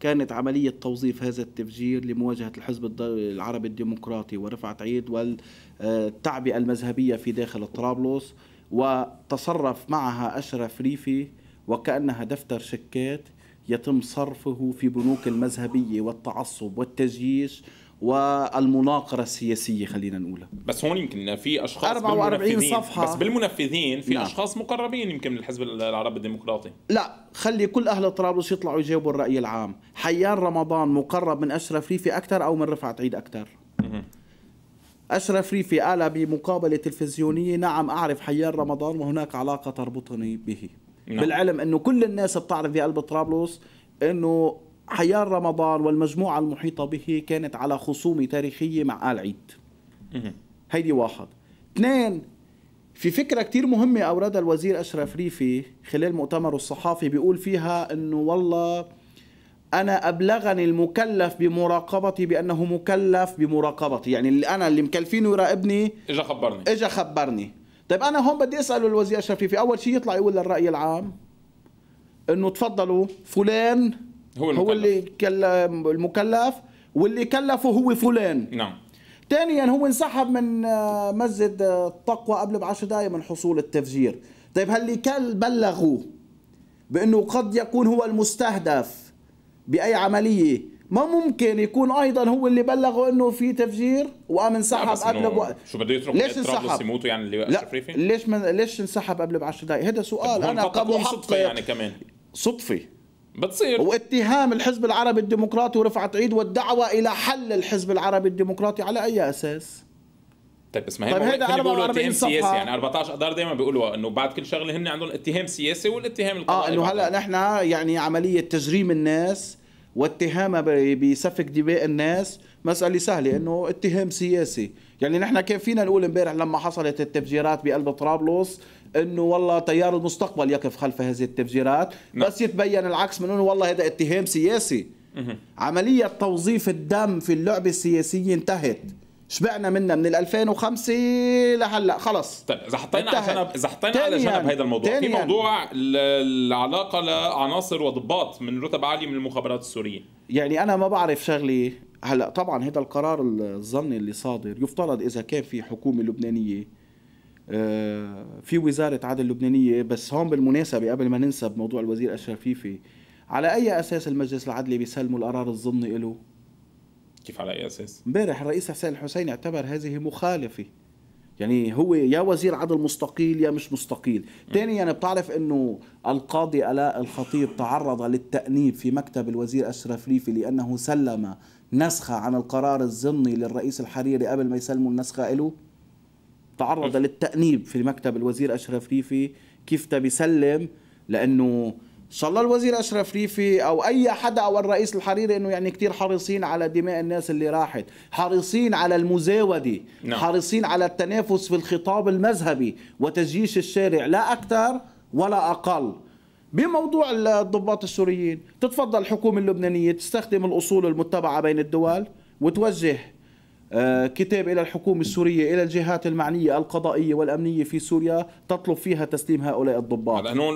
كانت عملية توظيف هذا التفجير لمواجهة الحزب العربي الديمقراطي ورفعت عيد والتعبئة المذهبية في داخل طرابلس وتصرف معها أشرف ريفي وكأنها دفتر شيكات يتم صرفه في بنوك المذهبية والتعصب والتجييش والمناقرة السياسية خلينا نقولها بس هون يمكن في أشخاص 44 بالمنفذين صفحة. بس بالمنفذين في نعم. أشخاص مقربين يمكن من الحزب العربي الديمقراطي. لا خلي كل أهل طرابلس يطلعوا يجاوبوا الرأي العام. حيان رمضان مقرب من أشرف ريفي أكثر أو من رفعت عيد أكثر أشرف ريفي قال بمقابلة تلفزيونية. نعم أعرف حيار رمضان وهناك علاقة تربطني به. نعم. بالعلم أنه كل الناس بتعرف في قلب طرابلس أنه حيار رمضان والمجموعة المحيطة به كانت على خصومة تاريخية مع آل عيد. هيدي واحد. اثنين في فكرة كتير مهمة أوردها الوزير أشرف ريفي خلال مؤتمره الصحافي بيقول فيها أنه والله أنا أبلغني المكلف بمراقبتي بأنه مكلف بمراقبتي. يعني اللي أنا اللي مكلفينه يراقبني. إجا خبرني. اجى خبرني. طيب أنا هون بدي أسأله الوزير أشرف ريفي أول شيء يطلع يقول للرأي العام إنه تفضلوا فلان هو هو اللي كل- المكلف واللي كلفه هو فلان. نعم. ثانيا هو انسحب من آه، مسجد آه، التقوى قبل بعشر دقائق من حصول التفجير. طيب هل كل بلغوا بأنه قد يكون هو المستهدف بأي عملية ما ممكن يكون أيضا هو اللي بلغوا إنه في تفجير وقام انسحب قبل بوقت شو بده يترك ليش انسحب؟ يموتوا يعني اللي لا؟ ليش من ليش انسحب قبل بعشر دقائق هذا سؤال أنا كمحقق صدفة. يعني كمان. صدفة. بتصير واتهام الحزب العربي الديمقراطي ورفعت عيد والدعوة إلى حل الحزب العربي الديمقراطي على أي أساس؟ طيب هي طيب هيدا هيدا بيقولوا 44 اتهام سياسي. يعني 14 اذار دائما بيقولوا إنه بعد كل شغلة هن عندهم اتهام سياسي والاتهام القضائي آه إنه هلأ. نحن يعني عملية تجريم الناس واتهامها بسفك دماء الناس مسألة سهلة إنه اتهام سياسي يعني نحن كان فينا نقول إمبارح لما حصلت التفجيرات بقلب طرابلس إنه والله تيار المستقبل يقف خلف هذه التفجيرات نعم. بس يتبين العكس من إنه والله هذا اتهام سياسي عملية توظيف الدم في اللعبة السياسية انتهت شبعنا منها من ال 2005 لهلأ خلص طيب إذا حطينا. على جنب إذا حطينا على جنب هذا الموضوع في. موضوع ال- العلاقة لعناصر وضباط من رتب عاليه من المخابرات السورية يعني أنا ما بعرف شغله هلأ طبعا هذا القرار الظني اللي صادر يفترض إذا كان في حكومة لبنانية في وزارة عدل لبنانية بس هون بالمناسبة قبل ما ننسى بموضوع الوزير اشرف فيفي على أي أساس المجلس العدلي بيسلموا القرار الظني له كيف على أي أساس؟ امبارح الرئيس حسين الحسين اعتبر هذه مخالفة. يعني هو يا وزير عدل مستقيل يا مش مستقيل. ثانيا يعني بتعرف إنه القاضي ألاء الخطيب تعرض للتأنيب في مكتب الوزير اشرف ريفي لأنه سلم نسخة عن القرار الظني للرئيس الحريري قبل ما يسلموا النسخة له تعرض للتأنيب في مكتب الوزير أشرف ريفي كيف تبي يسلم لأنه إن شاء الله الوزير أشرف ريفي أو أي حدا أو الرئيس الحريري إنه يعني كتير حريصين على دماء الناس اللي راحت حريصين على المزاودة نعم. حريصين على التنافس في الخطاب المذهبي وتجيش الشارع لا أكثر ولا أقل. بموضوع الضباط السوريين تتفضل الحكومة اللبنانية تستخدم الأصول المتبعة بين الدول وتوجه كتاب إلى الحكومة السورية إلى الجهات المعنية القضائية والأمنية في سوريا تطلب فيها تسليم هؤلاء الضباط بيقارنوا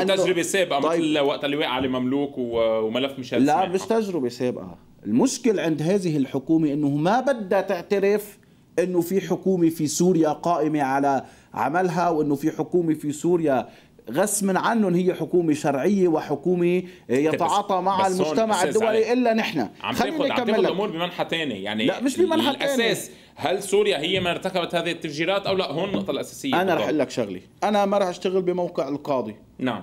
عنده- بتجربه سابقه طيب. مثل وقت اللي وقع علي مملوك وملف ميشيل لا. مش تجربة سابقة المشكل عند هذه الحكومة إنه ما بدها تعترف إنه في حكومة في سوريا قائمة على عملها وإنه في حكومة في سوريا غصبا عنهم هي حكومة شرعية وحكومة يتعاطى مع المجتمع الدولي علي، إلا نحن. عم تاخذ عم تاخذ. الأمور بمنحى ثاني يعني لا، مش بمنحى. الأساس هل سوريا هي من ارتكبت هذه التفجيرات أو لا؟ هون النقطة الأساسية. أنا رح. أقول لك شغلة. أنا ما رح أشتغل بموقع القاضي. نعم.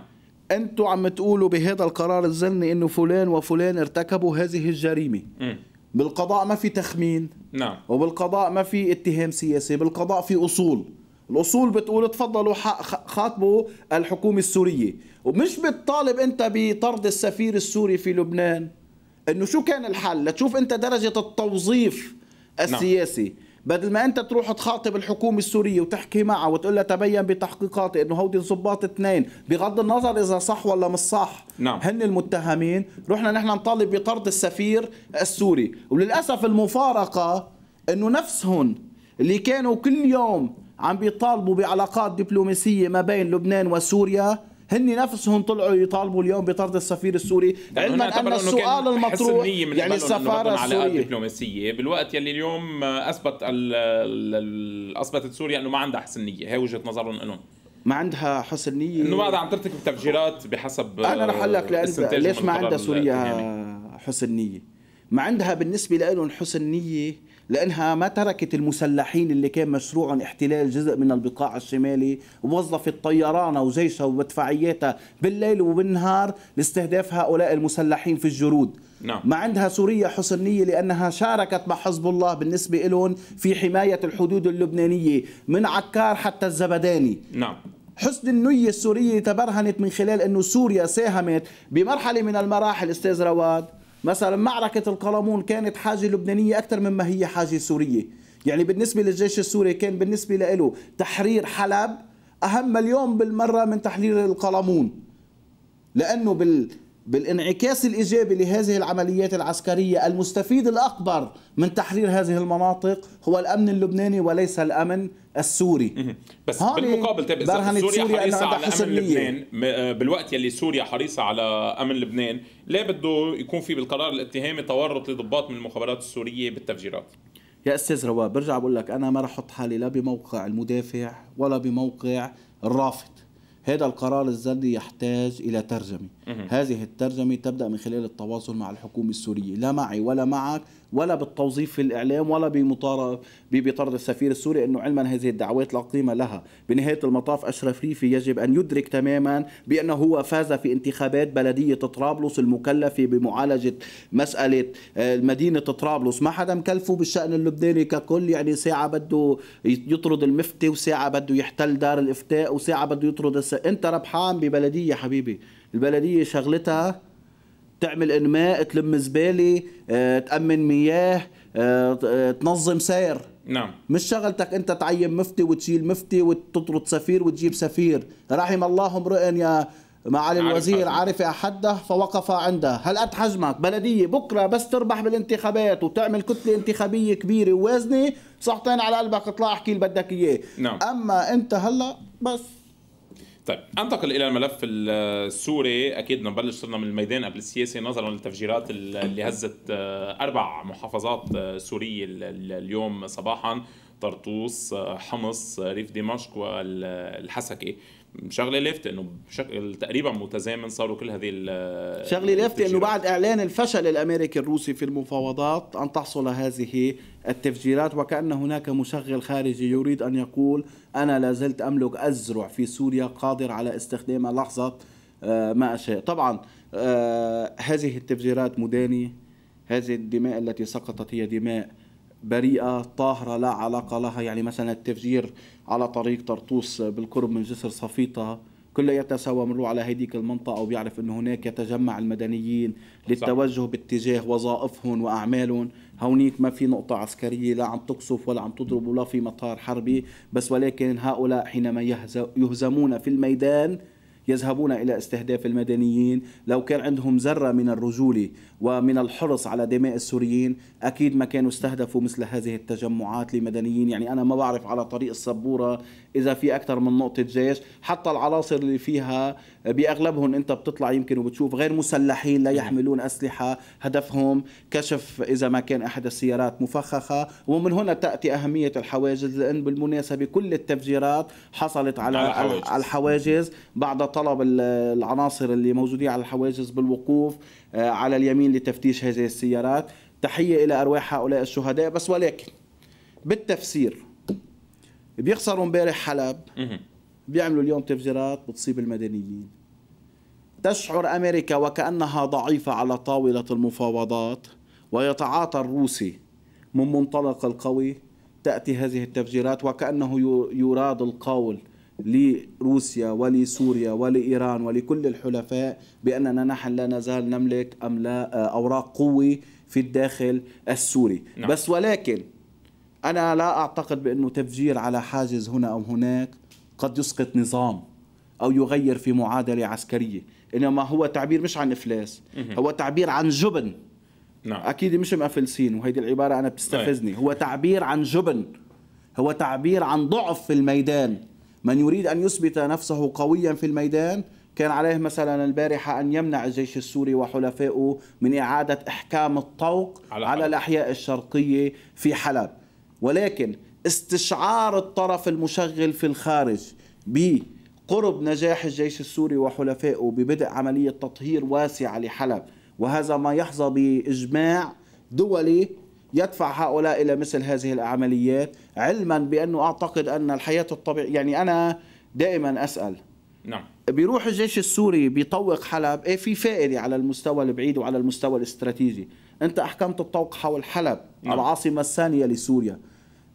أنتوا عم تقولوا بهذا القرار الزلمي إنه فلان وفلان ارتكبوا هذه الجريمة. مم. بالقضاء ما في تخمين. نعم. وبالقضاء ما في اتهام سياسي. بالقضاء في أصول. الأصول بتقول تفضلوا خاطبوا الحكومة السورية. ومش بتطالب انت بطرد السفير السوري في لبنان. انه شو كان الحل؟ لتشوف انت درجة التوظيف السياسي. بدل ما انت تروح تخاطب الحكومة السورية وتحكي معها وتقول لها تبين بتحقيقاتي انه هودي الضباط اثنين بغض النظر إذا صح ولا مش صح. نعم. هن المتهمين. رحنا نحن نطالب بطرد السفير السوري. وللأسف المفارقة انه نفسهم اللي كانوا كل يوم عم بيطالبوا بعلاقات دبلوماسية ما بين لبنان وسوريا. هن نفسهم طلعوا يطالبوا اليوم بطرد السفير السوري. علما أن السؤال المطروح يعني السفارة السورية. دبلوماسية. بالوقت يلي اليوم أثبت ال ال- أثبتت سوريا إنه ما عندها حسن نية. هي وجهة نظرهم لهم ما عندها حسن نية. إنه بعدها عم ترتكب تفجيرات بحسب أنا رح أقول لك ليش ما عندها سوريا. حسن نية؟ ما عندها بالنسبة لهم حسن نية لأنها ما تركت المسلحين اللي كان مشروعهم احتلال جزء من البقاع الشمالي ووظفت طيرانها وجيشها ومدفعياتها بالليل وبالنهار لاستهداف هؤلاء المسلحين في الجرود. نعم. ما عندها سوريا حسن نية لأنها شاركت مع حزب الله بالنسبة لهم في حماية الحدود اللبنانية من عكار حتى الزبداني. نعم. حسن النية السورية تبرهنت من خلال أنه سوريا ساهمت بمرحلة من المراحل أستاذ رواد. مثلا معركة القلمون كانت حاجة لبنانية أكثر مما هي حاجة سورية. يعني بالنسبة للجيش السوري كان بالنسبة له تحرير حلب أهم مليون بالمرة من تحرير القلمون. لأنه بال بالانعكاس الإيجابي لهذه العمليات العسكرية المستفيد الأكبر من تحرير هذه المناطق هو الأمن اللبناني وليس الأمن السوري. بس بالمقابل طيب إذا سوريا حريصة على أمن. لبنان آه، بالوقت يلي سوريا حريصة على أمن لبنان ليه بده يكون في بالقرار الاتهامي تورط لضباط من المخابرات السورية بالتفجيرات. يا أستاذ رواب برجع بقول لك أنا ما رح أحط حالي لا بموقع المدافع ولا بموقع الرافض. هذا القرار الزردي يحتاج إلى ترجمة. هذه الترجمة تبدأ من خلال التواصل مع الحكومة السورية. لا معي ولا معك ولا بالتوظيف في الإعلام ولا بطرد السفير السوري إنه علما هذه الدعوات لا قيمة لها. بنهاية المطاف أشرف ريفي يجب أن يدرك تماما بأنه هو فاز في انتخابات بلدية طرابلس المكلفة بمعالجة مسألة آه، مدينه طرابلس. ما حدا مكلفه بالشأن اللبناني ككل يعني ساعة بده يطرد المفتي وساعة بده يحتل دار الإفتاء وساعة بده يطرد الس... أنت ربحان ببلدية حبيبي. البلدية شغلتها تعمل انماء تلم زبالة آه، تأمن مياه آه، آه، تنظم سير نعم. مش شغلتك أنت تعين مفتي وتشيل مفتي وتطرد سفير وتجيب سفير. رحم الله امرئ يا معالي الوزير. عرف أحده فوقف عنده. هل قد حجمك؟ بلدية بكرة بس تربح بالانتخابات وتعمل كتلة انتخابية كبيرة ووازنة. صحتين على قلبك اطلع احكي اللي بدك إياه. نعم. أما أنت هلأ بس. طيب أنتقل إلى الملف السوري. أكيد نبلش صرنا من الميدان قبل السياسي نظرا للتفجيرات اللي هزت أربع محافظات سورية ال- ال- اليوم صباحا. طرطوس حمص ريف دمشق والحسكة شغلة لافته إنه بشكل تقريبا متزامن صاروا كل هذه ال- شغلي لافتة إنه. بعد إعلان الفشل الأمريكي الروسي في المفاوضات أن تحصل هذه التفجيرات وكأن هناك مشغل خارجي يريد أن يقول أنا لا زلت أملك أزرع في سوريا قادر على استخدامها لحظة آه، ما أشاء طبعا آه، هذه التفجيرات مدانيه هذه الدماء التي سقطت هي دماء بريئة طاهرة لا علاقة لها يعني مثلا التفجير على طريق طرطوس بالقرب من جسر صفيطة كلياتها سوا مروا على هيديك المنطقة وبيعرف إنه هناك يتجمع المدنيين للتوجه باتجاه وظائفهم وأعمالهم. هونيك ما في نقطة عسكرية لا عم تقصف ولا عم تضرب ولا في مطار حربي بس ولكن هؤلاء حينما يهز- يهزمون في الميدان يذهبون إلى استهداف المدنيين. لو كان عندهم ذرة من الرجوله ومن الحرص على دماء السوريين أكيد ما كانوا استهدفوا مثل هذه التجمعات لمدنيين. يعني أنا ما بعرف على طريق السبورة إذا في أكثر من نقطة جيش. حتى العناصر اللي فيها بأغلبهم أنت بتطلع يمكن وبتشوف غير مسلحين لا يحملون أسلحة. هدفهم كشف إذا ما كان أحد السيارات مفخخة. ومن هنا تأتي أهمية الحواجز لأن بالمناسبة كل التفجيرات حصلت على على الحواجز. بعد طلب ال- العناصر اللي موجودين على الحواجز بالوقوف. على اليمين لتفتيش هذه السيارات. تحية إلى أرواح هؤلاء الشهداء بس ولكن بالتفسير بيخسروا امبارح حلب. بيعملوا اليوم تفجيرات بتصيب المدنيين. تشعر أمريكا وكأنها ضعيفة على طاولة المفاوضات ويتعاطى الروسي من منطلق القوي. تأتي هذه التفجيرات وكأنه يراد القول لروسيا ولسوريا ولإيران ولكل الحلفاء بأننا نحن لا نزال نملك أملا آه، أوراق قوة في الداخل السوري. نعم. بس ولكن أنا لا أعتقد بأنه تفجير على حاجز هنا أو هناك قد يسقط نظام أو يغير في معادلة عسكرية. إنما هو تعبير مش عن إفلاس هو تعبير عن جبن. نعم. أكيد مش مقفلسين وهيدي العبارة أنا بتستفزني. هو تعبير عن جبن هو تعبير عن ضعف في الميدان. من يريد أن يثبت نفسه قويا في الميدان كان عليه مثلا البارحة أن يمنع الجيش السوري وحلفائه من إعادة إحكام الطوق على على, حلب. الأحياء الشرقية في حلب ولكن استشعار الطرف المشغل في الخارج بقرب نجاح الجيش السوري وحلفائه ببدء عملية تطهير واسعة لحلب وهذا ما يحظى بإجماع دولي يدفع هؤلاء إلى مثل هذه العمليات علما بأنه أعتقد أن الحياة الطبيعية يعني أنا دائما أسأل. نعم. بيروح الجيش السوري بيطوق حلب إيه في فائدة على المستوى البعيد وعلى المستوى الاستراتيجي. أنت أحكمت الطوق حول حلب نعم. العاصمة الثانية لسوريا.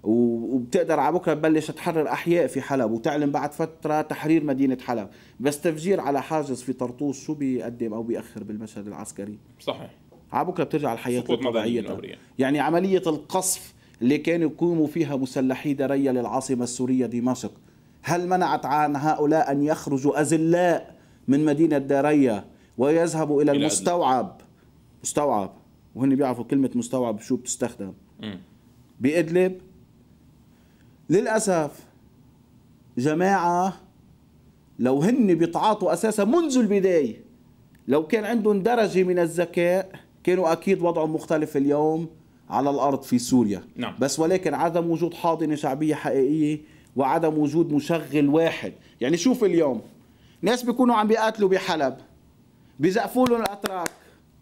وبتقدر على بكرة تبلش تحرر أحياء في حلب وتعلن بعد فترة تحرير مدينة حلب. بس تفجير على حاجز في طرطوس شو بيقدم أو بيأخر بالمشهد العسكري؟ صحيح. على بكره بترجع الحياة لطبيعيتها أبرياء. يعني عملية القصف اللي كانوا يقوموا فيها مسلحي دريا للعاصمة السورية دمشق. هل منعت عن هؤلاء أن يخرجوا اذلاء من مدينة داريا ويذهبوا إلى إلى المستوعب؟ مستوعب. وهن بيعرفوا كلمة مستوعب شو بتستخدم. مم. بإدلب. للأسف جماعة لو هن بيتعاطوا أساسا منذ البداية لو كان عندهم درجة من الذكاء كانوا أكيد وضعهم مختلف اليوم على الأرض في سوريا. نعم. بس ولكن عدم وجود حاضنة شعبية حقيقية وعدم وجود مشغل واحد. يعني شوف اليوم ناس بيكونوا عم بيقاتلوا بحلب بيزقفوا لهم الأتراك.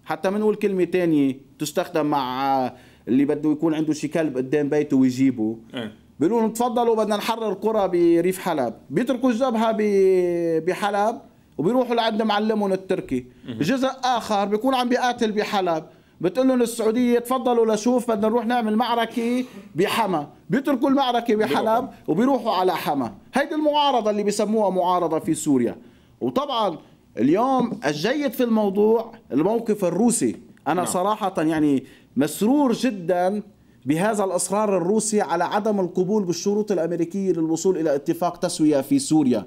حتى منقول كلمة تانية تستخدم مع اللي بده يكون عنده شي كلب قدام بيته ويجيبه. إيه. بيقولوا لهم تفضلوا بدنا نحرر قرى بريف حلب. بيتركوا الجبهة ب- بحلب وبيروحوا لعند معلمهم التركي. جزء آخر بيكون عم بيقاتل بحلب. بتقول لهم السعودية تفضلوا لشوف بدنا نروح نعمل معركة بحما. بيتركوا المعركة بحلب وبيروحوا على حما. هيدي المعارضة اللي بيسموها معارضة في سوريا. وطبعا اليوم الجيد في الموضوع الموقف الروسي. أنا نعم. صراحة يعني مسرور جدا بهذا الأصرار الروسي على عدم القبول بالشروط الأمريكية للوصول إلى اتفاق تسوية في سوريا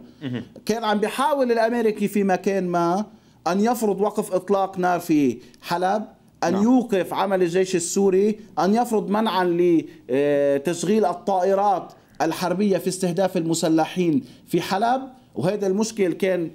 كان عم بيحاول الأمريكي في مكان ما أن يفرض وقف إطلاق نار في حلب أن نعم. يوقف عمل الجيش السوري أن يفرض منعا لتشغيل الطائرات الحربية في استهداف المسلحين في حلب وهذا المشكل كان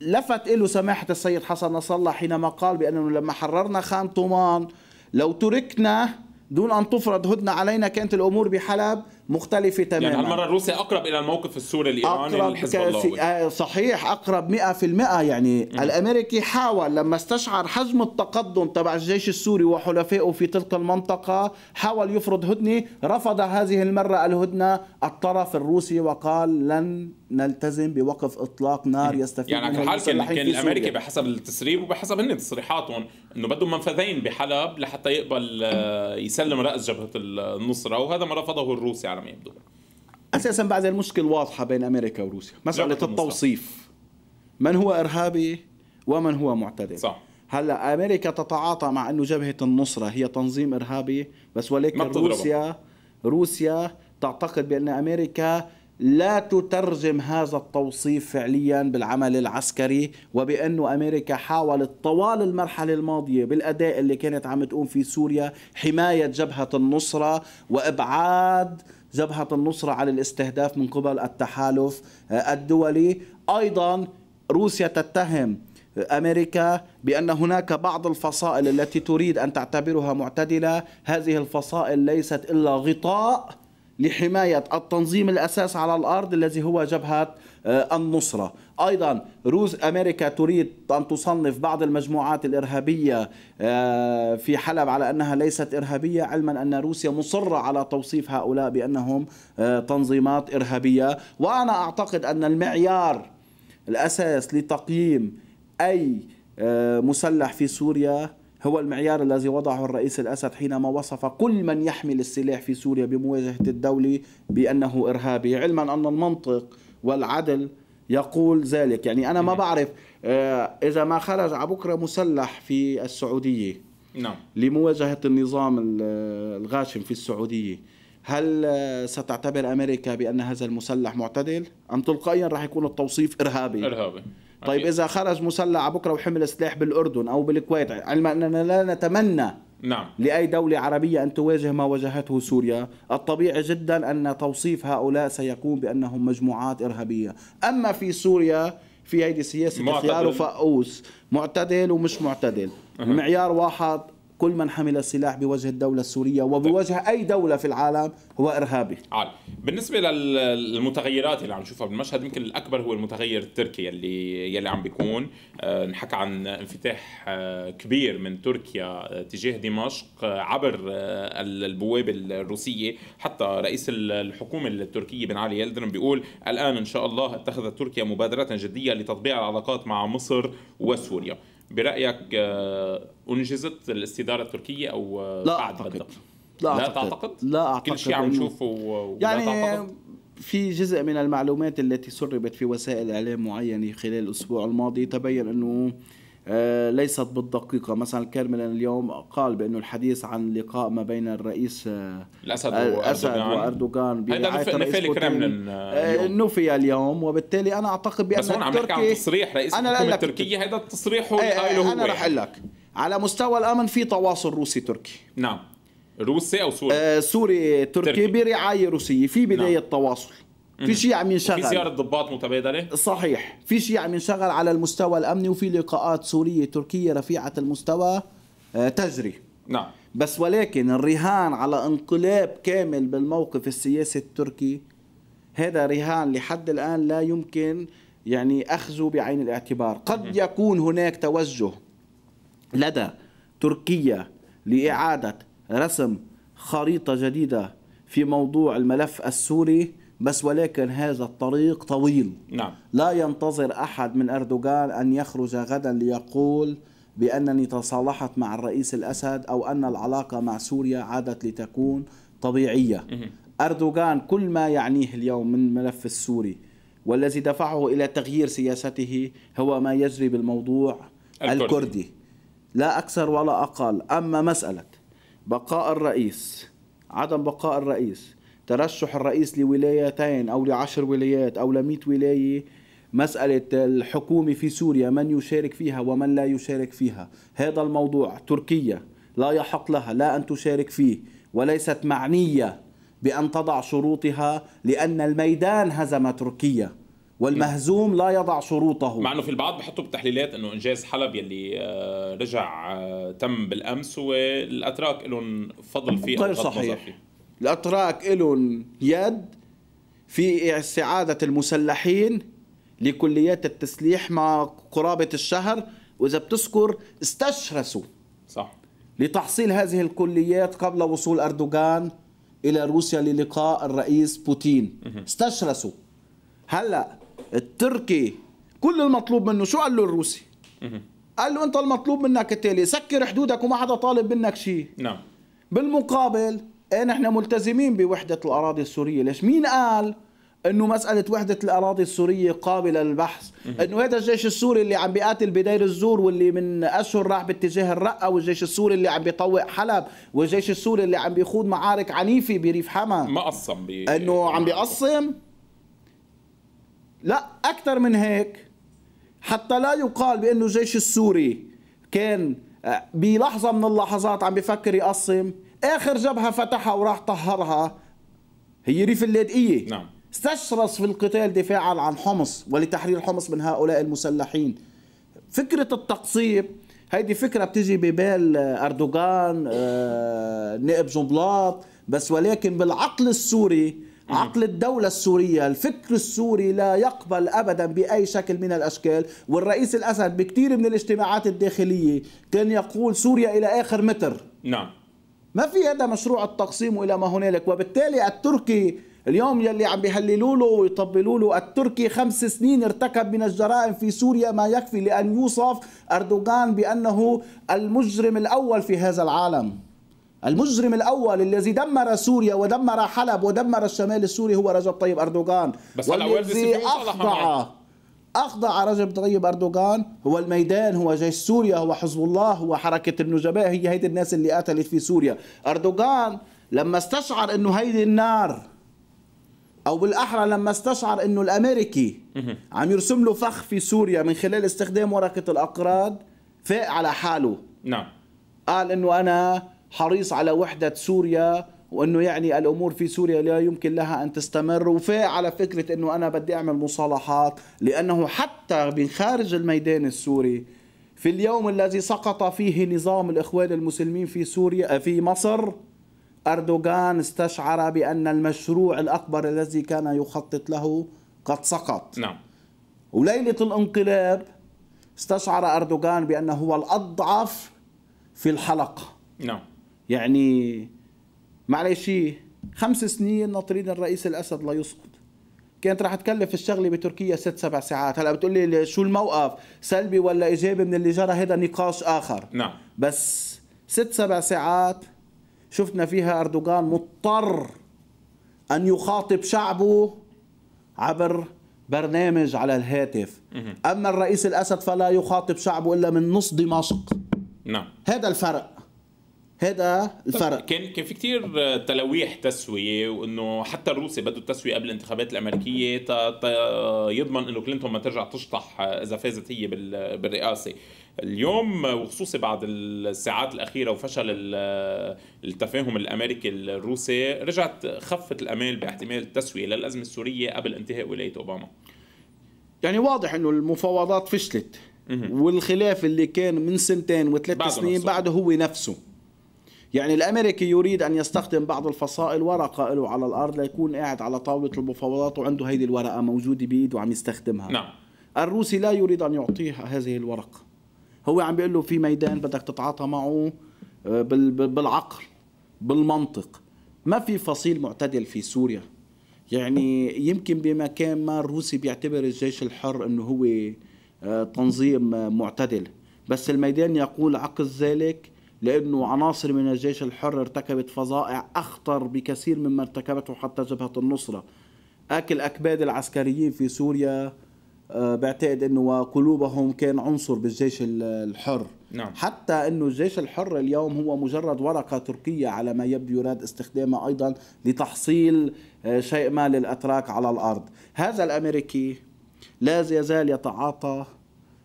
لفت له سماحة السيد حسن نصر الله حينما قال بأنه لما حررنا خان طومان لو تركنا دون أن تفرض هدنة علينا كانت الأمور بحلب مختلفة تماما. يعني هالمرة روسيا أقرب إلى الموقف السوري الإيراني أقرب للحزب. اللهوي آه صحيح أقرب 100% يعني. الأمريكي حاول لما استشعر حجم التقدم تبع الجيش السوري وحلفائه في تلك المنطقة حاول يفرض هدنه رفض هذه المرة الهدنة الطرف الروسي وقال لن نلتزم بوقف إطلاق نار يستفيد يعني منه كان كان الأمريكي. بحسب التسريب وبحسب هن تصريحاتهم إنه بدهم منفذين بحلب لحتى يقبل آه، يسلم رأس جبهة النصرة وهذا ما رفضه الروسي. على ما يبدو أساسا بعد المشكلة واضحة بين أمريكا وروسيا مسألة. التوصيف من هو إرهابي ومن هو معتدل صح. هلأ أمريكا تتعاطى مع أنه جبهة النصرة هي تنظيم إرهابي بس ولكن. روسيا روسيا تعتقد بأن أمريكا لا تترجم هذا التوصيف فعليا بالعمل العسكري وبانه أمريكا حاولت طوال المرحلة الماضية بالأداء اللي كانت عم تقوم في سوريا حماية جبهة النصرة وإبعاد جبهه النصرة عن الاستهداف من قبل التحالف آه، الدولي. أيضا روسيا تتهم أمريكا بأن هناك بعض الفصائل التي تريد أن تعتبرها معتدلة. هذه الفصائل ليست إلا غطاء لحماية التنظيم الأساس على الأرض الذي هو جبهة آه، النصرة. أيضا روس أمريكا تريد أن تصنف بعض المجموعات الإرهابية آه، في حلب على أنها ليست إرهابية علما أن روسيا مصرة على توصيف هؤلاء بأنهم آه، تنظيمات إرهابية. وأنا أعتقد أن المعيار الأساس لتقييم آه، مسلح في سوريا هو المعيار الذي وضعه الرئيس الأسد حينما وصف كل من يحمل السلاح في سوريا بمواجهة الدولة بأنه إرهابي علما أن المنطق والعدل يقول ذلك. يعني أنا ما بعرف آه، إذا ما خرج على بكره مسلح في السعودية نعم. لمواجهة النظام ال- الغاشم في السعودية هل ستعتبر أمريكا بأن هذا المسلح معتدل؟ أم تلقائيا راح يكون التوصيف إرهابي؟ إرهابي. طيب. إذا خرج مسلح بكرة وحمل سلاح بالأردن أو بالكويت علما أننا لا نتمنى نعم. لأي دولة عربية أن تواجه ما واجهته سوريا. الطبيعي جدا أن توصيف هؤلاء سيكون بأنهم مجموعات إرهابية. أما في سوريا في هيدي سياسة معتدل. خيار وفقوس معتدل ومش معتدل. المعيار واحد كل من حمل السلاح بوجه الدولة السورية وبوجه أي دولة في العالم هو إرهابي. عال بالنسبة لل- للمتغيرات اللي عم نشوفها بالمشهد يمكن الأكبر هو المتغير التركي يلي يلي عم بيكون. آه، انحكى عن انفتاح آه، كبير من تركيا آه، تجاه دمشق عبر البوابة الروسية. حتى رئيس ال- الحكومة التركية بن علي يلدرم بيقول الآن إن شاء الله اتخذت تركيا مبادرة جدية لتطبيع العلاقات مع مصر وسوريا. برأيك آه، أنجزت الاستدارة التركية أو آه، لا. بدأ؟ لا لا أعتقد. تعتقد؟ لا أعتقد كل شيء عم نشوفه و- يعني تعتقد؟ في جزء من المعلومات التي سربت في وسائل إعلام معينة خلال الأسبوع الماضي تبين أنه ليست بالدقيقة مثلا كيرملين اليوم قال بأنه الحديث عن لقاء ما بين الرئيس آه، الأسد الأسد وأردوغان هيدا برعاية نف- الرئيس نفى بوتين. الكرملين، آه، آه،. نفي اليوم وبالتالي أنا أعتقد بأن بس هون عم نحكي عن تصريح رئيس لك- التركية هذا التصريح هو إيه، إيه، قايله هو أنا رح. أقول لك على مستوى الأمن في تواصل روسي تركي نعم روسي أو سوري آه، سوري تركي تركي. برعاية روسية في بداية نعم. تواصل في شيء عم في ينشغل. زيارة ضباط متبادلة. صحيح. في شيء عم ينشغل على المستوى الأمني وفي لقاءات سورية تركية رفيعة المستوى آه، تجري. نعم. بس ولكن الرهان على انقلاب كامل بالموقف السياسي التركي هذا رهان لحد الآن لا يمكن يعني أخذه بعين الاعتبار. قد يكون هناك توجه لدى تركيا لإعادة رسم خريطة جديدة في موضوع الملف السوري. بس ولكن هذا الطريق طويل نعم لا ينتظر أحد من أردوغان أن يخرج غدا ليقول بأنني تصالحت مع الرئيس الأسد أو أن العلاقة مع سوريا عادت لتكون طبيعية. أردوغان كل ما يعنيه اليوم من الملف السوري والذي دفعه إلى تغيير سياسته هو ما يجري بالموضوع الكردي. الكردي. لا أكثر ولا أقل، أما مسألة بقاء الرئيس عدم بقاء الرئيس ترشح الرئيس لولايتين أو لعشر ولايات أو لمئة ولاية مسألة الحكومة في سوريا من يشارك فيها ومن لا يشارك فيها. هذا الموضوع تركيا لا يحق لها لا أن تشارك فيه وليست معنية بأن تضع شروطها لأن الميدان هزم تركيا والمهزوم لا يضع شروطه. مع إنه في البعض بحطوا بالتحليلات إنه إنجاز حلب يلي آه، رجع آه، تم بالأمس والأتراك لهم فضل فيه أو غير صحيح. فيه. الأتراك لهم يد في استعادة المسلحين لكليات التسليح مع قرابة الشهر. وإذا بتذكر استشرسوا صح. لتحصيل هذه الكليات قبل وصول أردوغان إلى روسيا للقاء الرئيس بوتين. استشرسوا. هلأ التركي كل المطلوب منه. شو قال له الروسي؟ قال له أنت المطلوب منك التالي سكر حدودك وما حدا طالب منك شيء. نعم. بالمقابل نحن ملتزمين بوحدة الأراضي السورية. ليش؟ مين قال إنه مسألة وحدة الأراضي السورية قابلة للبحث؟ إنه هذا الجيش السوري اللي عم بيقاتل بدير الزور واللي من أشهر راح باتجاه الرقة والجيش السوري اللي عم بيطوق حلب والجيش السوري اللي عم بيخوض معارك عنيفة بريف حما ما قصم ب... إنه عم بيقسم لا أكثر من هيك. حتى لا يقال بأنه الجيش السوري كان آه، بلحظة من اللحظات عم بيفكر يقسم آخر جبهة فتحها وراح طهرها. هي ريف اللاذقيه نعم. استشرس في القتال دفاعا عن حمص ولتحرير حمص من هؤلاء المسلحين. فكرة التقصير هيدي فكرة بتجي ببال أردوغان آه، نائب جنبلاط بس ولكن بالعقل السوري عقل الدولة السورية الفكر السوري لا يقبل أبدا بأي شكل من الأشكال. والرئيس الأسد بكثير من الاجتماعات الداخلية كان يقول سوريا إلى آخر متر. نعم. ما في هذا مشروع التقسيم إلى ما هنالك وبالتالي التركي اليوم يلي عم بيهللوا له ويطبلوا له التركي خمس سنين ارتكب من الجرائم في سوريا ما يكفي لأن يوصف أردوغان بأنه المجرم الأول في هذا العالم. المجرم الأول الذي دمر سوريا ودمر حلب ودمر الشمال السوري هو رجب طيب أردوغان. بس والذي اخضع أخضع رجب طيب أردوغان. هو الميدان هو جيش سوريا هو حزب الله هو حركة النجباء. هي هيدي الناس اللي قتلت في سوريا. أردوغان لما استشعر إنه هيدي النار أو بالأحرى لما استشعر إنه الأمريكي عم يرسم له فخ في سوريا من خلال استخدام ورقة الأقراض فاق على حاله. نعم. قال إنه أنا حريص على وحدة سوريا وأنه يعني الأمور في سوريا لا يمكن لها أن تستمر. وفاء على فكرة أنه أنا بدي أعمل مصالحات لأنه حتى من خارج الميدان السوري في اليوم الذي سقط فيه نظام الإخوان المسلمين في سوريا في مصر أردوغان استشعر بأن المشروع الأكبر الذي كان يخطط له قد سقط. نعم. وليلة الانقلاب استشعر أردوغان بأنه هو الأضعف في الحلقة. نعم. يعني معلش خمس سنين ناطرين الرئيس الأسد ليسقط كانت رح تكلف الشغلة بتركيا ست سبع ساعات. هلا بتقول لي شو الموقف؟ سلبي ولا إيجابي من اللي جرى هذا نقاش آخر. نعم. بس ست سبع ساعات شفنا فيها أردوغان مضطر أن يخاطب شعبه عبر برنامج على الهاتف. أما الرئيس الأسد فلا يخاطب شعبه إلا من نص دمشق. نعم. هذا الفرق. هذا الفرق. كان كان في كثير تلويح تسوية وإنه حتى الروسي بده التسوية قبل الانتخابات الأمريكية تا تا يضمن إنه كلينتون ما ترجع تشطح إذا فازت هي بال- بالرئاسة. اليوم وخصوصي بعد الساعات الأخيرة وفشل ال- التفاهم الأمريكي الروسي رجعت خفت الأمال باحتمال التسوية للأزمة السورية قبل انتهاء ولاية أوباما. يعني واضح إنه المفاوضات فشلت. والخلاف اللي كان من سنتين وثلاث سنين نفسه. بعده هو نفسه. يعني الأمريكي يريد أن يستخدم بعض الفصائل ورقه له على الأرض ليكون قاعد على طاولة المفاوضات وعنده هيدي الورقة موجودة بإيده وعم يستخدمها. نعم. الروسي لا يريد أن يعطيه هذه الورقة. هو عم بيقول له في ميدان بدك تتعاطى معه آه، بال- بال- بالعقل بالمنطق. ما في فصيل معتدل في سوريا. يعني يمكن بمكان ما الروسي بيعتبر الجيش الحر إنه هو آه، تنظيم معتدل. بس الميدان يقول عكس ذلك لأنه عناصر من الجيش الحر ارتكبت فظائع أخطر بكثير مما ارتكبته حتى جبهة النصرة. أكل أكباد العسكريين في سوريا آه، بعتقد إنه وقلوبهم كان عنصر بالجيش ال- الحر. نعم. حتى إنه الجيش الحر اليوم هو مجرد ورقة تركية على ما يبدو يراد استخدامها أيضا لتحصيل آه، شيء ما للأتراك على الأرض. هذا الأمريكي لا يزال يتعاطى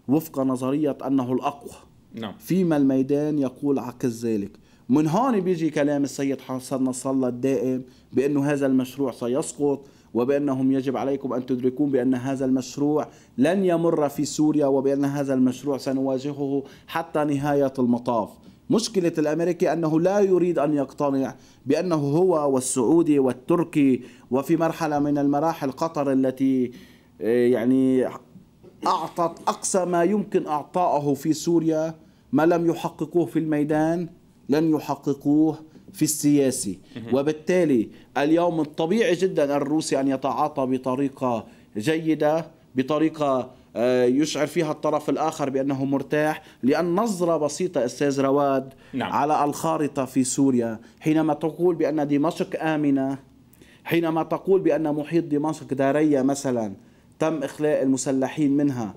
وفق نظرية أنه الأقوى. نعم. فيما الميدان يقول عكس ذلك. من هون بيجي كلام السيد حسن نصر الله الدائم بأنه هذا المشروع سيسقط وبأنهم يجب عليكم أن تدركون بأن هذا المشروع لن يمر في سوريا وبأن هذا المشروع سنواجهه حتى نهاية المطاف. مشكلة الأمريكي أنه لا يريد أن يقتنع بأنه هو والسعودي والتركي وفي مرحلة من المراحل قطر التي آه، يعني أعطت أقصى ما يمكن إعطائه في سوريا ما لم يحققوه في الميدان لن يحققوه في السياسي. وبالتالي اليوم الطبيعي جدا الروسي أن يتعاطى بطريقة جيدة بطريقة آه، يشعر فيها الطرف الآخر بأنه مرتاح لأن نظرة بسيطة أستاذ رواد نعم. على الخارطة في سوريا. حينما تقول بأن دمشق آمنة حينما تقول بأن محيط دمشق دارية مثلا تم إخلاء المسلحين منها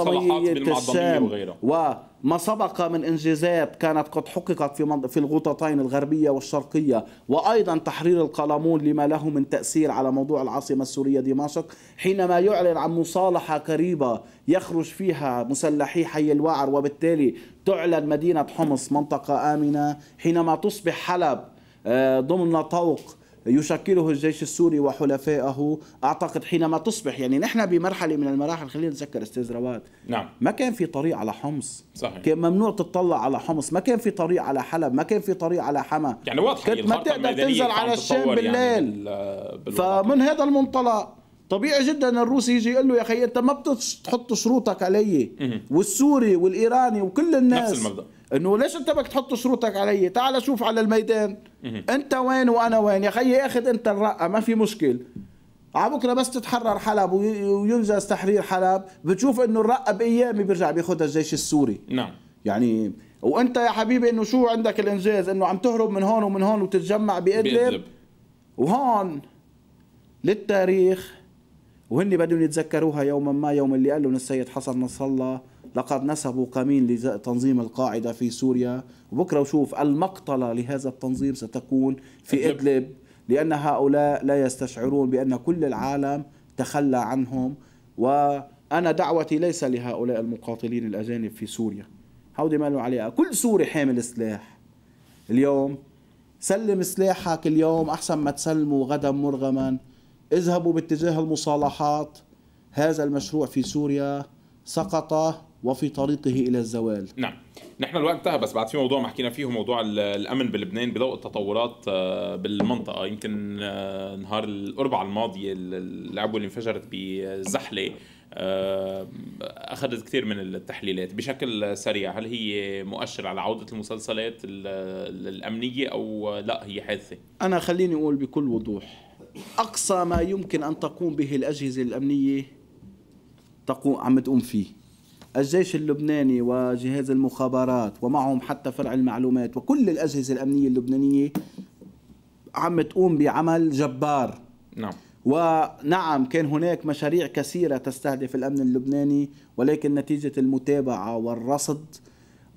ومعظمية الشام. وما سبق من انجازات كانت قد حققت في في الغوطتين الغربية والشرقية وأيضا تحرير القلمون لما له من تأثير على موضوع العاصمة السورية دمشق حينما يعلن عن مصالحة قريبة يخرج فيها مسلحي حي الوعر وبالتالي تعلن مدينة حمص منطقة آمنة حينما تصبح حلب آه، ضمن طوق يشكله الجيش السوري وحلفائه. أعتقد حينما تصبح يعني نحن بمرحلة من المراحل خلينا نتذكر أستاذ رواد. نعم. ما كان في طريق على حمص. صحيح. كان ممنوع تطلع على حمص. ما كان في طريق على حلب. ما كان في طريق على حما يعني واضح كنت ما تقدر تنزل على الشام بالليل. فمن هذا المنطلق طبيعي جدا الروسي يجي يقول له يا أخي أنت ما بتحط شروطك علي. والسوري والإيراني وكل الناس. نفس المبدأ. إنه ليش أنت بدك تحط شروطك علي؟ تعال شوف على الميدان. أنت وين وأنا وين؟ يا خيي اخذ أنت الرقه ما في مشكل. على بكرة بس تتحرر حلب وي- وينجز تحرير حلب. بتشوف إنه الرقه بايام بيرجع بياخذها الجيش السوري. نعم. يعني وأنت يا حبيبي إنه شو عندك الإنجاز؟ إنه عم تهرب من هون ومن هون وتتجمع بإدلب. وهون للتاريخ. وهن بدهم يتذكروها يوما ما يوم اللي قال لهم السيد حسن نصر الله لقد نسبوا قمين لتنظيم القاعدة في سوريا وبكرة وشوف المقتلة لهذا التنظيم ستكون في. إدلب لأن هؤلاء لا يستشعرون بأن كل العالم تخلى عنهم وأنا دعوتي ليس لهؤلاء المقاتلين الأجانب في سوريا. هودي ما لهم عليها. كل سوري حامل سلاح. اليوم سلم سلاحك اليوم أحسن ما تسلمه غدا مرغما. اذهبوا باتجاه المصالحات. هذا المشروع في سوريا سقط وفي طريقه إلى الزوال. نعم. نحن الوقت انتهى بس بعد في موضوع ما حكينا فيه موضوع ال- الأمن بلبنان بضوء التطورات آه، بالمنطقة. يمكن آه، نهار الاربعاء الماضي ال- اللعبه اللي انفجرت بزحلة آه، أخذت كثير من التحليلات. بشكل سريع هل هي مؤشر على عودة المسلسلات ال- الأمنية أو لا هي حادثة؟ أنا خليني أقول بكل وضوح أقصى ما يمكن أن تقوم به الأجهزة الأمنية تقوم عم تقوم فيه. الجيش اللبناني وجهاز المخابرات ومعهم حتى فرع المعلومات وكل الأجهزة الأمنية اللبنانية عم تقوم بعمل جبار. نعم. ونعم كان هناك مشاريع كثيرة تستهدف الأمن اللبناني ولكن نتيجة المتابعة والرصد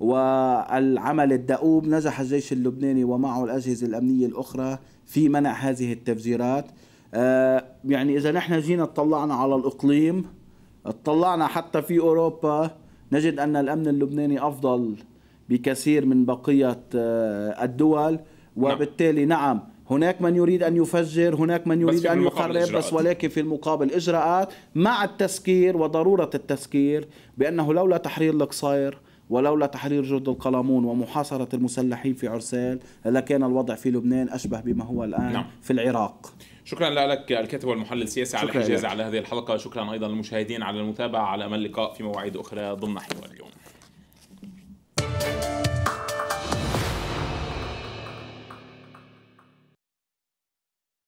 والعمل الدؤوب نجح الجيش اللبناني ومعه الأجهزة الأمنية الأخرى في منع هذه التفجيرات. آه، يعني إذا نحن جينا اطلعنا على الإقليم اطلعنا حتى في أوروبا نجد أن الأمن اللبناني أفضل بكثير من بقية آه، الدول. وبالتالي نعم هناك من يريد أن يفجر هناك من يريد أن يخرب بس. ولكن في المقابل إجراءات. مع التسكير وضرورة التسكير بأنه لولا تحرير القصير ولولا تحرير جرد القلمون ومحاصرة المسلحين في عرسال لكان الوضع في لبنان أشبه بما هو الآن نعم. في العراق. شكرا لك الكاتب والمحلل السياسي على الحجاز على هذه الحلقة. شكرا أيضا للمشاهدين على المتابعة. على أمل لقاء في مواعيد أخرى. ضمن حوار اليوم.